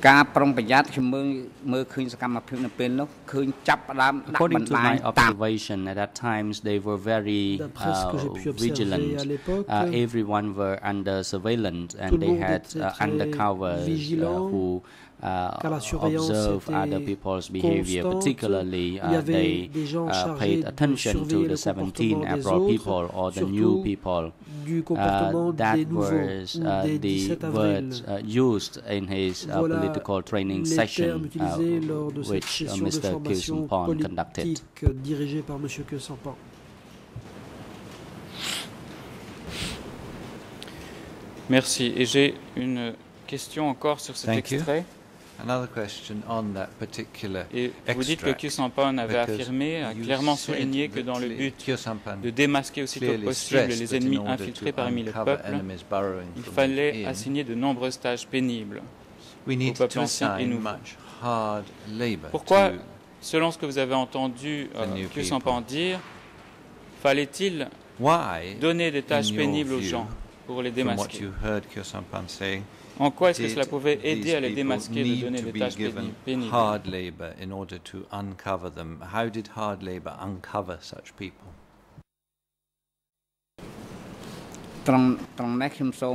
ការប្រុងប្រយ័ត្នខ្ញុំមើលមើលឃើញសកម្មភាពនៅពេលនោះឃើញចាប់ផ្ដើមដាក់ According បណ្ to ដាញ my តាម observation, at that times they were very D'après ce que j'ai pu uh, observer à vigilant. l'époque, Uh, everyone were under surveillance, Tout and le they monde had était uh, très undercovers uh, vigilant. who uh, car la surveillance observe était other people's behavior, constante. particularly Il y uh, avait they des gens uh, chargés paid de attention to surveiller the le 17 comportement des April autres, people or the new people. du Uh, that des nouveaux was ou uh, des the 17 avril. words uh, used in his uh, Voilà political training les session termes utilisés uh, lors de cette which uh, session de Mr. formation Kyusun-pon conducted. politique dirigée par M. Kyosampan. Merci. Et j'ai une question encore sur cet Thank extrait. Question on that particular Et vous dites que Kyosampan avait affirmé, a you clairement souligné que dans le but de démasquer aussitôt possible les ennemis infiltrés parmi le peuple, il fallait assigner de nombreuses tâches pénibles. need peuple ancien et nouveau. much hard labor Pourquoi, selon ce que vous avez entendu euh, Kyosampan dire, fallait-il donner des tâches pénibles aux gens pour les démasquer? you heard Kyosampan saying En quoi est-ce que did cela pouvait these aider à les people démasquer de need donner to des be tâches given péni- pénibles hard labor in order to uncover them how did hard labor uncover such people ត្រង់ត្រង់នេះខ្ញុំសូម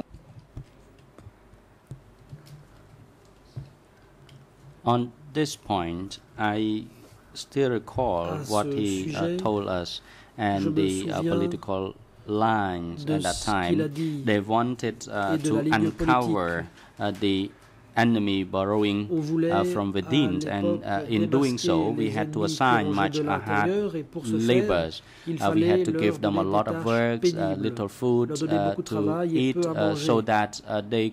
On this point, I still recall À what ce he sujet, uh, told us je and me the uh, souviens political lines at that time. They wanted uh, to uncover uh, the enemy borrowing uh, from within, and uh, in doing so, we had to assign much uh, hard labors. Uh, we had to give them a lot of work, uh, little food uh, to eat, so that they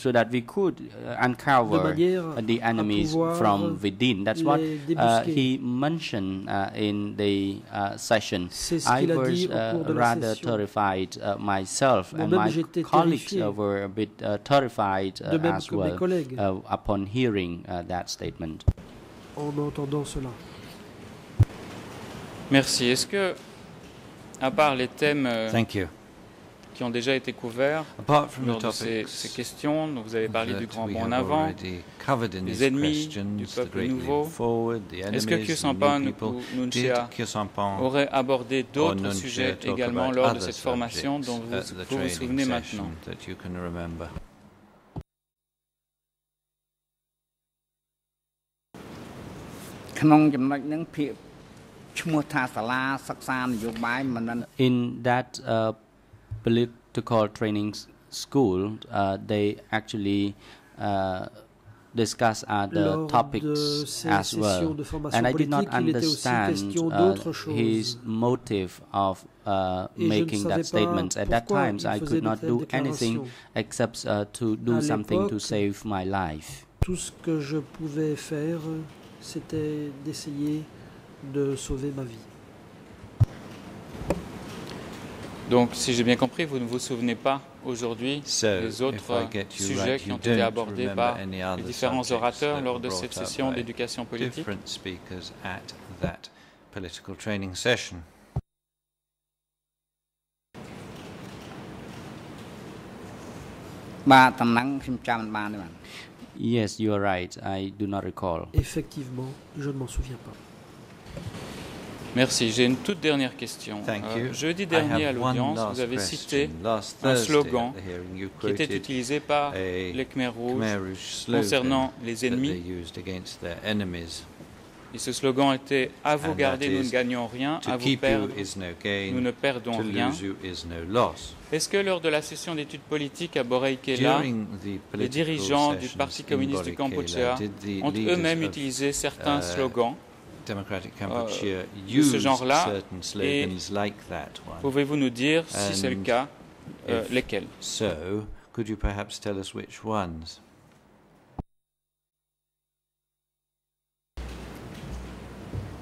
so that we could uh, uncover the enemies from within. That's what uh, he mentioned uh, in the session. I was rather terrified myself, and my colleagues were a bit terrified as well upon hearing that statement. En entendant cela. Merci. Est-ce que, à part les thèmes. Euh, Thank you. qui ont déjà été couverts de ces, questions. Vous avez parlé du grand bond en avant, des ennemis, du peuple nouveau. Est-ce que Kyusampan aurait abordé d'autres sujets également lors de cette formation dont vous vous, souvenez maintenant? In that uh, political training school, uh, they actually uh, discuss other topics as well. sessions de formation And I did not politique, il était aussi understand uh, his motive of uh, Et je ne making that statement. At that time, I could not do anything except uh, to do something to save my life. Tout ce que je pouvais faire, c'était d'essayer de sauver ma vie. Donc, si j'ai bien compris, vous ne vous souvenez pas aujourd'hui des autres sujets qui ont été abordés par les différents orateurs lors de cette session d'éducation politique. Yes, you are right. I do not recall. Effectivement, je ne m'en souviens pas. Merci. J'ai une toute dernière question. Thank Euh, jeudi dernier à l'audience, vous avez cité un slogan qui était utilisé par les Khmer rouges concernant les ennemis. they used against their enemies. Et ce slogan était À vous garder, nous ne gagnons rien. À vous perdre, nous ne perdons rien. Est-ce que lors de la session d'études politiques à Borei-Kela, les dirigeants du Parti communiste du Cambodge ont eux-mêmes utilisé certains uh, slogans Democratic euh, Cambodia de ce used genre-là certain slogans like that one. Pouvez-vous nous dire, si c'est le And cas, euh, lesquels So, could you perhaps tell us which ones?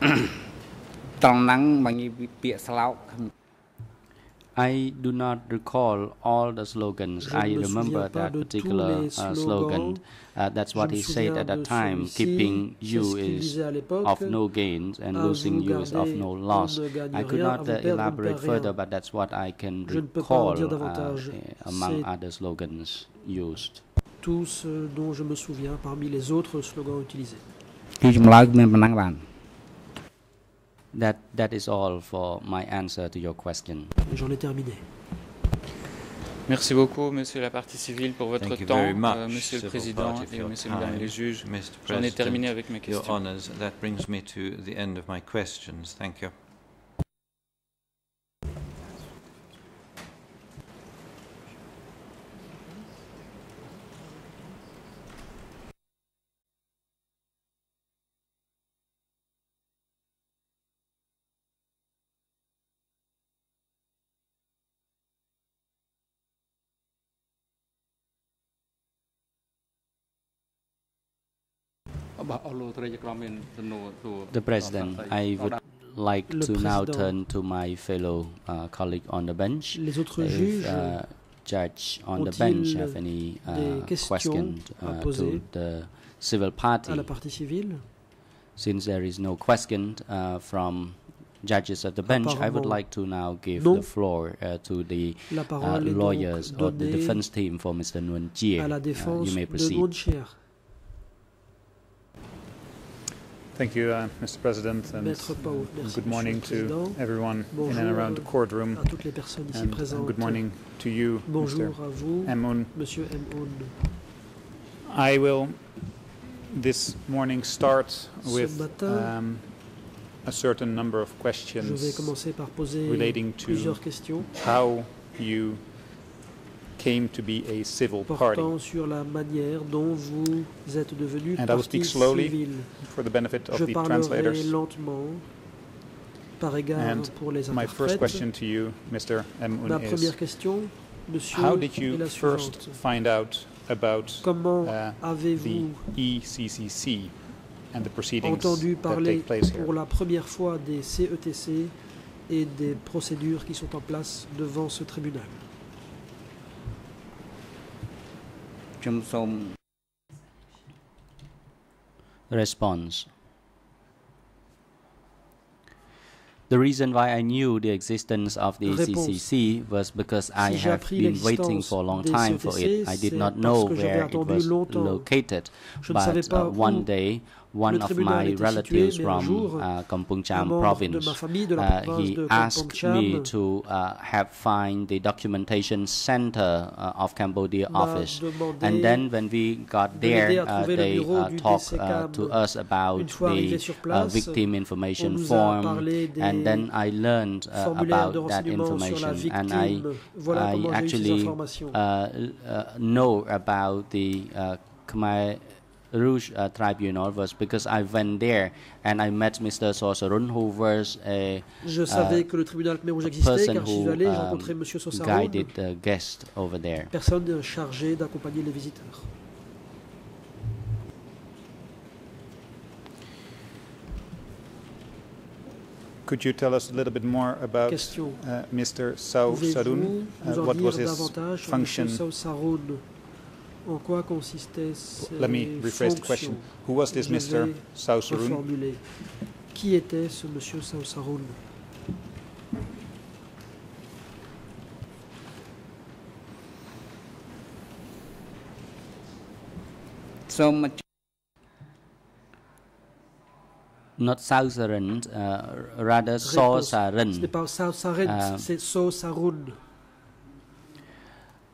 I do not recall all the slogans. I remember that particular uh, slogan. Uh, that's what he said at that time. Keeping you is of no gain and losing you is of no loss. I could not uh, elaborate further, but that's what I can recall uh, eh, among other slogans used. Tous dont je me souviens parmi les autres slogans utilisés. That that is all for my answer to your question. Et J'en ai terminé. Merci beaucoup, Monsieur la partie civile, pour votre Thank you temps, very much, euh, Monsieur le Président et your juges. Mr. J'en ai President, terminé avec mes Your questions. Honours, that brings me to the end of my questions. Thank you. The President, I would like to now turn to my fellow uh, colleague on the bench. Les If uh, judge on the bench have any uh, questions question uh, to the civil party, à la partie civile. since there is no question uh, from judges at the bench, I would like to now give the floor uh, to the uh, lawyers or the defense team for Mr. Nguyen Chie. Uh, you may proceed. Thank you, uh, Mr. President, and good morning to everyone in and around the courtroom, and good morning to you, Mr. Amoun. I will this morning start with um, a certain number of questions relating to how you came to be a civil party. sur la manière dont vous êtes devenu And I will speak slowly civile. for the benefit of Je the translators. lentement par égard And pour les my first question to you, Mr. M. Ma première question, Monsieur, how did you first find out about Comment uh, the avez-vous ECCC and the proceedings entendu that parler take place here? pour la première fois des CETC et des procédures qui sont en place devant ce tribunal? ខ្ញុំសូម Response The reason why I knew the existence of the Réponse. ECCC was because I Si j'ai have appris been waiting l'existence for a long des time for it. CETC, I did c'est not parce know que j'avais where it attendu was longtemps. located, Je ne savais but pas uh, où one day one of my relatives from uh, Kampung Cham province. Uh, he asked me to uh, have find the documentation center uh, of Cambodia office. And then when we got there, uh, they uh, talked to us about the victim information form. And then I learned about that information. And I, I actually know about the Khmer Rouge uh, Tribunal was because I went there and I met Mr. Who was a Je uh, savais que le tribunal Khmer Rouge existait person car j'y suis who allé, j'ai um, rencontré M. Sossaron, guided the guest over there. personne chargée d'accompagner les visiteurs. Could you tell us a little bit more about uh, Mr. Sao Sarun? Uh, what was his function? Quoi Let me rephrase the question. Who was this Mr. Sausaroun? Qui était ce monsieur Sausaroun? So much. not Sausaran, uh, rather Sausaran. Ce n'est pas um, c'est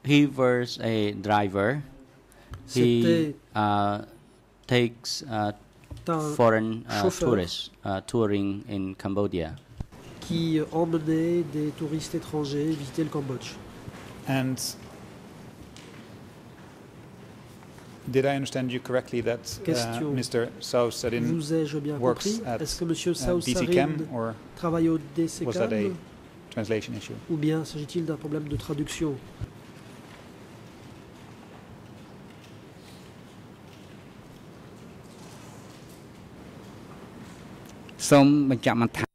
He was a driver. He C'était uh, takes uh, foreign uh, tourists uh, touring in Cambodia. qui emmenait des touristes étrangers visiter le Cambodge. And did I understand you correctly that uh, Question. Mr. Sao Sarin Vous ai-je bien works compris? at Est-ce que uh, or travaille au was that a translation issue? ou bien s'agit-il d'un problème de traduction ⁇ សូមបញ្ជាក់បន្ថែម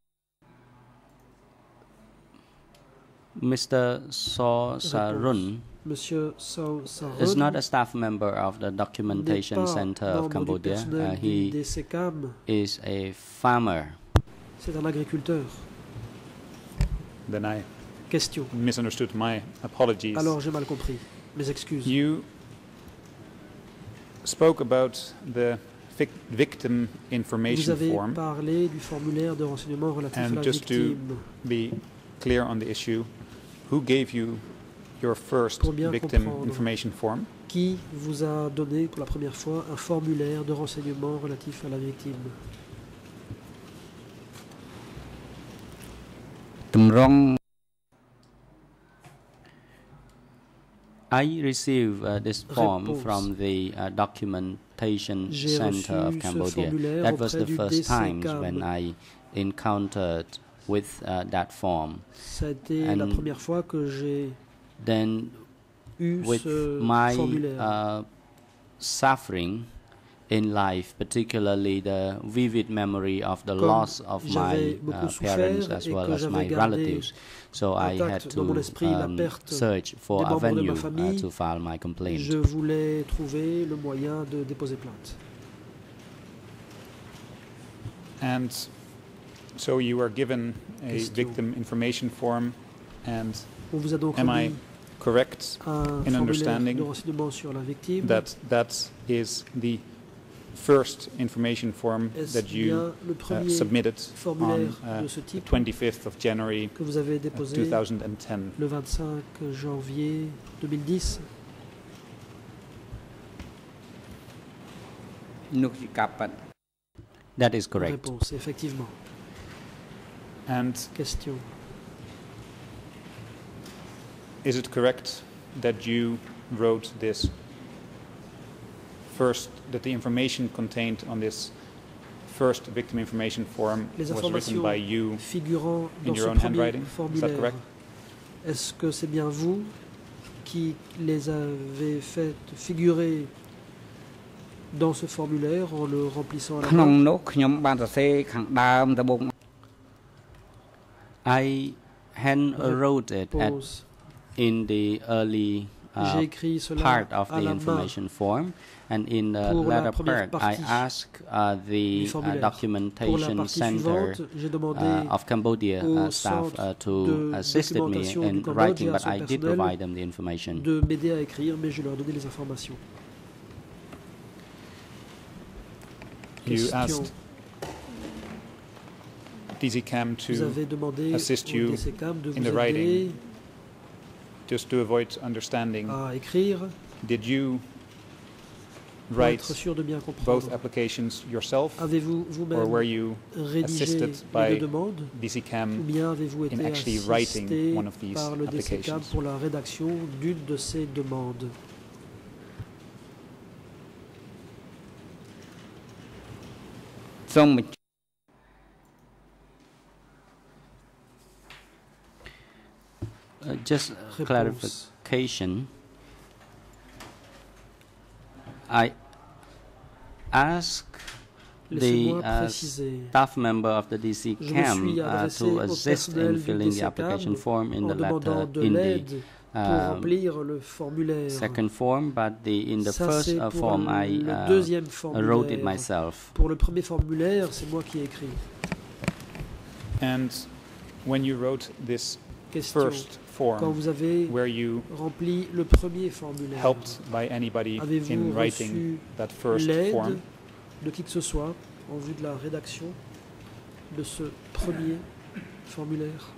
Mr. Sosarun Monsieur Saosarin is not a staff member of the n'est Documentation pas Center of membre du Cambodia. personnel Uh, du he DCCAM, is a farmer. c'est un agriculteur. Then I Question. misunderstood. My apologies. Alors j'ai mal compris. Mes excuses. You spoke about the vic- victim Vous information avez form. parlé du formulaire de renseignement relatif And à la just to victime. Be clear on the issue. Who gave you your first Pour bien victim comprendre. information form? Qui vous a donné pour la première fois un formulaire de renseignement relatif à la victime តម្រង់ I received uh, this form Réponse. from the uh, documentation center of Cambodia. That was the first time when I encountered with uh, that form. Ça a été la And première fois que Then, with my uh, suffering in life, particularly the vivid memory of the Comme loss of my uh, parents as well as my relatives, so I had intact dans mon to esprit um, search for a membres de ma venue uh, to file my complaint. je voulais trouver le moyen de déposer plainte. And so you were given a Question. victim information form, and On vous a donc am I correct in understanding de renseignement sur la victime. that that is the first information form that you uh, submitted on uh, the 25th of January que vous avez uh, 2010. Le 25 janvier 2010. That is correct. Réponse, effectivement. And Question. Is it correct that you wrote this first that the information contained on this first victim information form was written by you figurant in your own handwriting. Formulaire. Is that correct? Est-ce que c'est bien vous qui les avez faites figurer dans ce formulaire en le remplissant I hand wrote it in the early uh, part of the information form, and in the latter part, I asked uh, the uh, documentation center uh, of Cambodia uh, staff to assist me in writing, but I did provide them the information. You asked DZCAM to assist you in the writing. Just to avoid understanding. Did you write de comprendre. both applications yourself? Avez-vous or were you assisted by demandes, DCCAM ou avez-vous été in actually writing one of these par le DCCAM pour la rédaction d'une de ces demandes? Clarification. I ask the uh, staff member of the DC Je me CAM uh, to assist in filling the application form in the letter in the l'aide um, remplir le formulaire. second form, but the in the Ça, first uh, form I uh, wrote it myself. Pour le premier formulaire, c'est moi qui ai écrit. And when you wrote this Question. first quand vous avez rempli le premier formulaire. Avez-vous reçu l'aide de qui que ce soit en vue de la rédaction de ce premier formulaire?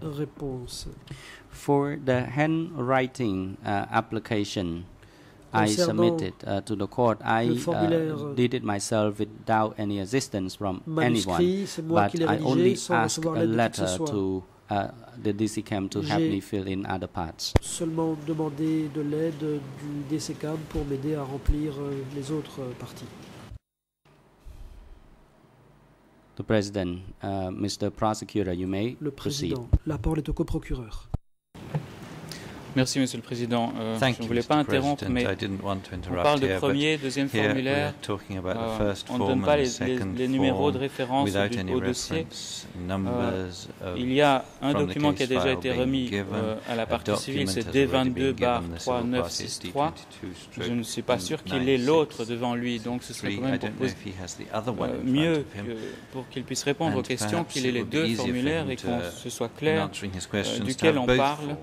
Réponse. For the handwriting uh, application, I submitted uh, to the court. I uh, did it myself without any assistance from anyone. But I only asked a letter to uh, the DC camp to help me fill in other parts. Seulement demander de l'aide du DCCAM pour m'aider à remplir euh, les autres euh, parties. The President, uh, Mr. Prosecutor, you may Le proceed. président. La parole est au coprocureur. Merci, Monsieur le Président. Euh, Thank je ne voulais pas interrompre, mais on parle de premier, deuxième formulaire. Euh, on ne donne pas les, numéros de référence du- au dossier. of Il y a un document qui a déjà été remis euh, à la partie civile, c'est has already D22 been bar given, the civil parties 3963. D22 Je ne suis pas sûr qu'il ait 96. l'autre devant lui, donc ce serait quand même pour euh, mieux que pour qu'il puisse répondre aux questions, qu'il it ait les deux formulaires et qu'on ce soit clair euh, duquel on parle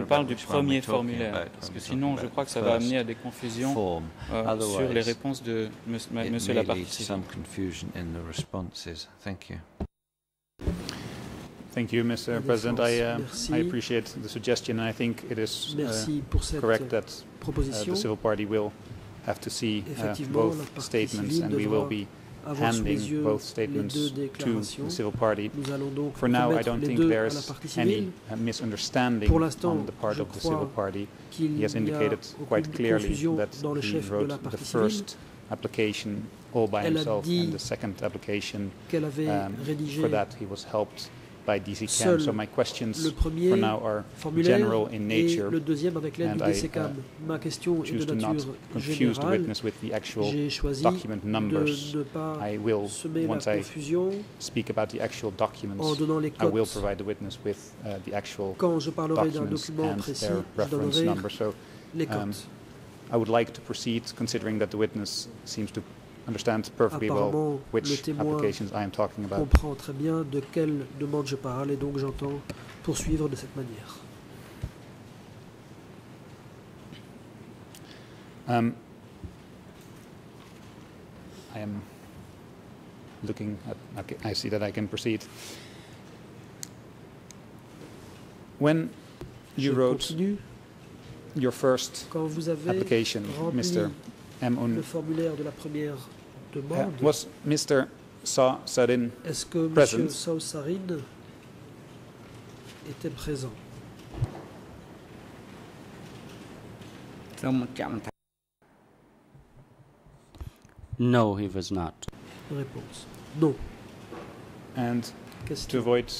qu'on parle du premier formulaire, parce que sinon je crois que ça va amener à des confusions euh, sur les réponses de it Monsieur la responses. Thank you. Thank you, Mr. La President. I, uh. I appreciate the suggestion, and I think it is uh, correct that uh, the civil party will have to see uh, both statements, and we will be handing both statements to the civil party. For now, I don't think there is any uh, misunderstanding on the part of the civil party. He has indicated quite clearly that he wrote the first application all by himself and the second application um, for that he was helped by DC seul CAM. So my questions for now are general in nature. le deuxième avec and I, uh, Ma question est choose de to not confuse the witness with the actual document numbers. de pas I will, once I speak about the actual documents, I will provide the witness with uh, the actual documents document and précis, their reference donnerai number. So um. I would like to proceed, considering that the witness seems to understand perfectly well which applications I am talking about. comprend très bien de quelle demande je parle et donc j'entends poursuivre de cette manière. Um, I am looking at, okay, I see that I can proceed. When you je wrote continue. your first Quand vous avez application, Mr. M. Un, le formulaire de la première demande. Uh, was Mr. Sa Sarin Est-ce que present? M. Était présent? No, he was not. Réponse. Non. And to avoid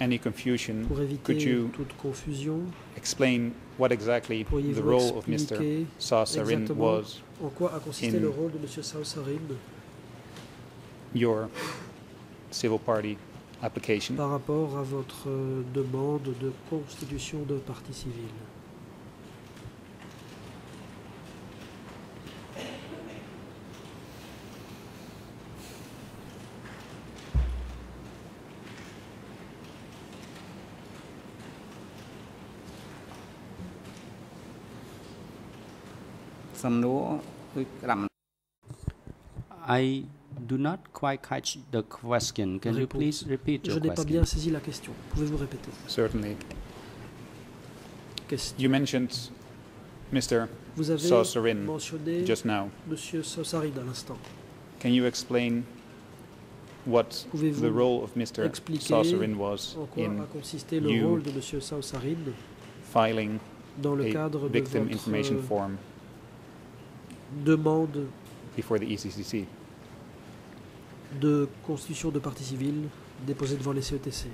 any confusion, could you confusion, explain what exactly the role of Mr. Sasarin was? En quoi a consisté le rôle de M. Saussarin your civil party application? par rapport à votre euh, demande de constitution de parti civil ។ សំណួរគឺក្តាំ I do not quite catch the question. Can you Réponse. please repeat Je your n'ai pas bien question? saisi la question. Pouvez-vous répéter Certainly. Question. You mentioned Mr. Vous avez Saussarin mentionné just now. M. Saussarin à l'instant. Can you explain what Pouvez-vous the role of Mr. expliquer Saussarin was En quoi in a consisté le you rôle de M. Saussarin filing dans le a cadre de victim votre information euh, form demande before the ECCC. de constitution de partie civile déposée devant les CETC.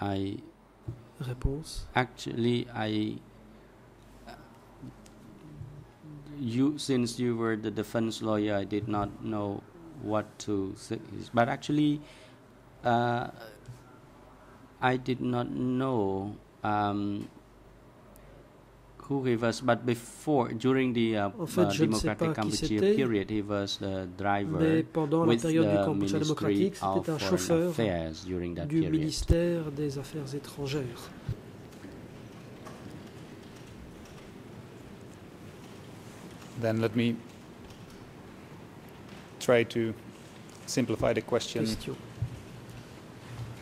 I Réponse. Actually, I you since you were the defense lawyer, I did not know what to say but actually uh, I did not know um, who he was but before during the uh, En fait, uh, je ne sais democratic pas qui Kampuchea c'était, period he was the driver Mais pendant la with période du the Ministry démocratique, of c'était un Foreign chauffeur Affairs during that du period. ministère des Affaires étrangères. Then let me try to simplify the question.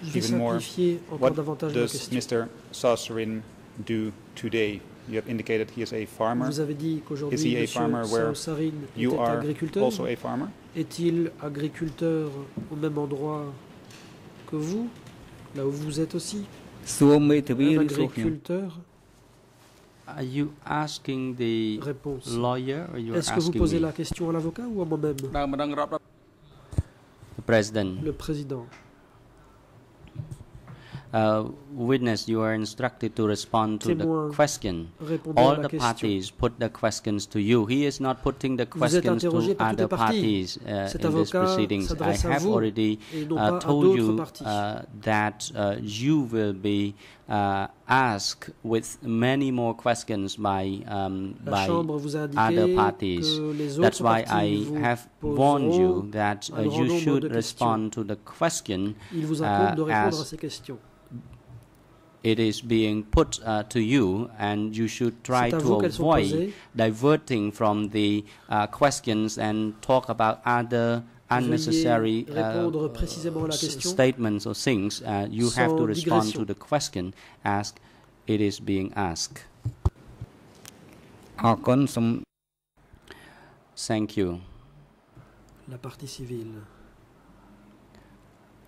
Je vais even more. simplifier encore What davantage la does. Mr. Sosrin do today? You have indicated he is a farmer. Vous avez dit Is he a M. farmer where Sarine you are agriculteur? also a farmer? Est-il agriculteur au même endroit que vous Là où vous êtes aussi? Un agriculteur Are you asking the Réponse. lawyer or you're Est-ce que vous asking posez me? la question à l'avocat ou à moi-même The president. Le président. Uh, witness, you are instructed to respond to Témoin, the question. All the question. parties put the questions to you. He is not putting the questions to par toutes les other parties. parties uh, in these proceedings. I have already uh, told you uh, that uh, you will be uh, ask with many more questions by, um, by other parties. That's why I have warned you that uh, you should respond to the question uh, as it is being put uh, to you, and you should try to avoid diverting from the uh, questions and talk about other unnecessary uh, statements or things, uh, you have to respond digression. to the question as it is being asked. Ah, Thank you. La partie civile.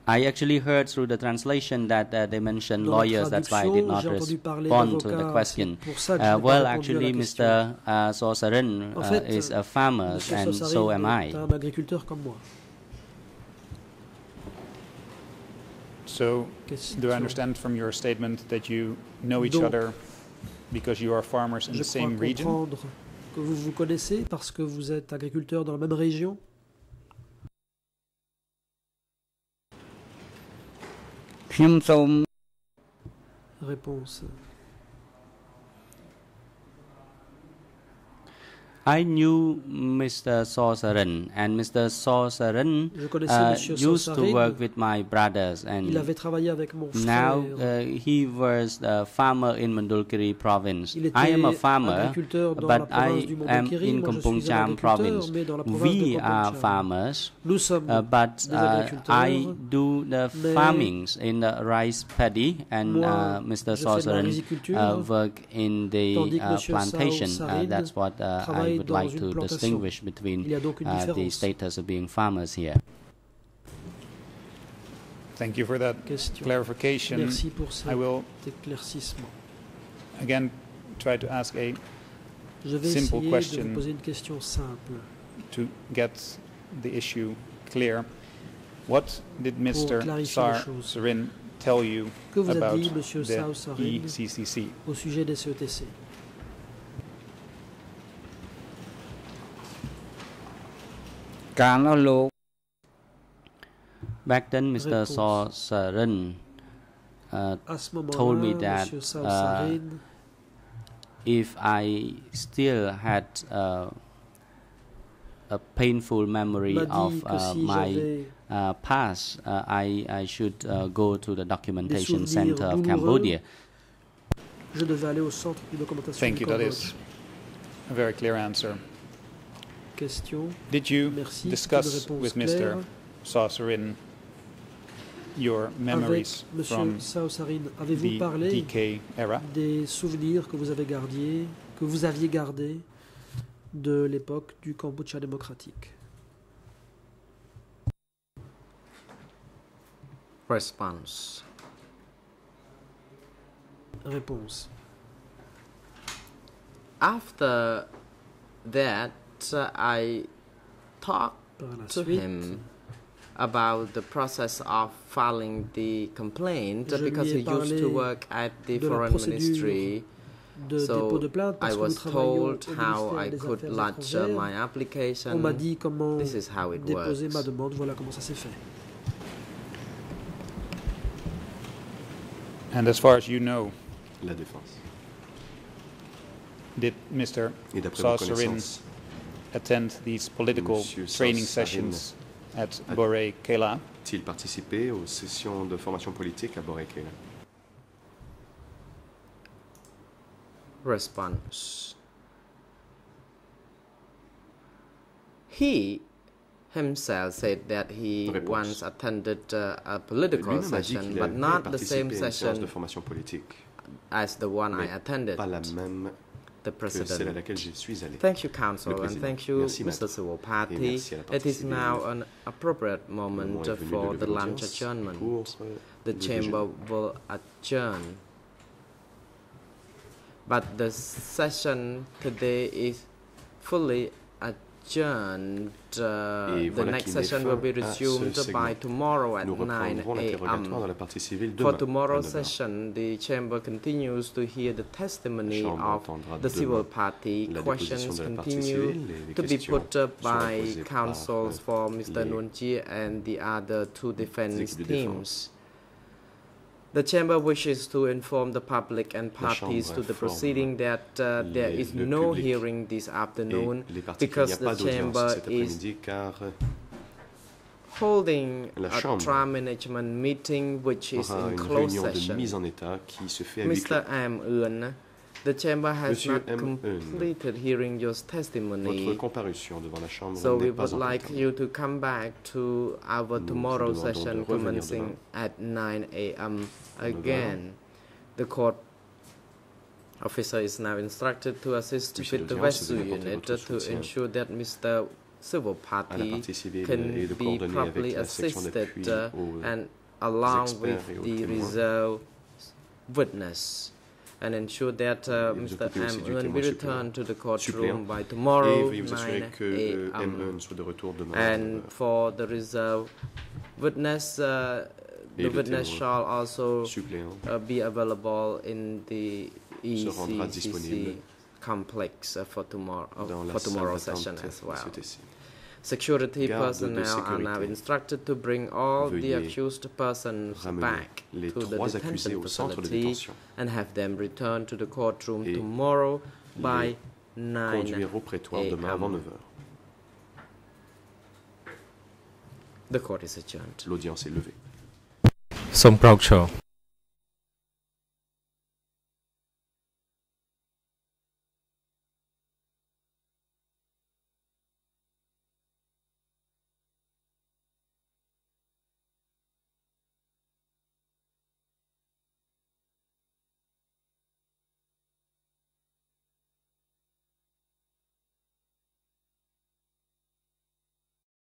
I actually heard through the translation that uh, they mentioned Dans lawyers. That's why I did not j'ai entendu parler respond to the question. c'est pour ça que je Uh, well, répondu à la actually. Mr. Uh, Sosaren uh, is a farmer, Monsieur and so am I. est un agriculteur comme moi. So, do I understand from your statement that you know each Donc, other because you are farmers in the same region? que vous vous connaissez parce que vous êtes agriculteur dans la même région. ខ្ញុំសូម Réponse. I knew Mr. Sorsarin, and Mr. Sorsarin uh, used to work with my brothers, and now uh, he was a farmer in Mandulkiri province. I am a farmer, but I am in Kampong Cham province. We are farmers, uh, but uh, I do the farmings in the rice paddy, and Mr. Uh, Sorsarin uh, work in the plantation. that's what I would like to distinguish between uh, the status of being farmers here. Thank you for that clarification. I will again try to ask a simple question to get the issue clear. What did Mr. Sar tell you about the ECCC? Back then, Mr. Saw Sarin uh, told me that uh, if I still had uh, a painful memory of uh, my uh, past, uh, I, I should go to the documentation center of Cambodia. Thank you, that is a very clear answer. Question. Did you Merci. Discuss with claire. Mr. Saucerin your memories Avec Monsieur from Saosarin, avez-vous the parlé DK era? des souvenirs que vous avez gardés, que vous aviez gardés de l'époque du Cambodge démocratique? Response. Réponse. After that, I talked to sweet. him about the process of filing the complaint Je because he used to work at the foreign ministry. so I was told how I could lodge uh, my application. this is how it works. Voilà and as far as you know, La Défense. did Mr. Saucerin attend these political Monsieur training Saucerin sessions at a- Boré Kela? a-t-il participé aux sessions de formation politique à Boré-Kéla Response. He himself said that he Réponse. once attended uh, a political Lui-même a dit session, but not the same participé à de session formation politique, as the one I attended, pas la même the President. Thank you, Council, and thank you, Mr. Sewopati. It is now an appropriate moment for the lunch adjournment. The Chamber will adjourn. But the session today is fully adjourned. Uh, the next session will be resumed by tomorrow at 9 a.m. For tomorrow's session, the Chamber continues to hear the testimony of the civil party. Questions continue to be put up by counsels for Mr. Nunji and the other two defense teams. The Chamber wishes to inform the public and parties to the proceeding that uh, there is no hearing this afternoon because the Chamber is holding a trial management meeting which is in closed session. Mr. M. Eun, the chamber has Monsieur not M. Completed hearing your Votre testimony. comparution devant la Chambre So we n'est pas would like you to come back to our tomorrow demandons de session revenir commencing at 9 a.m. Again, the court officer is now instructed to assist Monsieur with the l'audience, rescue apporter unit votre to soutien ensure that Mr. Civil à la Party partie civile can de be coordonner avec properly la section d'appui assisted uh, aux and along experts with aux the témoins. reserve witness and ensure that uh, Mr. M. will be returned to the courtroom by tomorrow, 9 And for the reserve witness, uh, the witness shall also uh, be available in the ECCC complex uh, for tomorrow, for tomorrow's session as well. Security personnel are now instructed to bring all the accused persons back to the detention facility and have them return to the courtroom tomorrow by 9 a.m. The court is adjourned. L'audience est levée. Some proud show.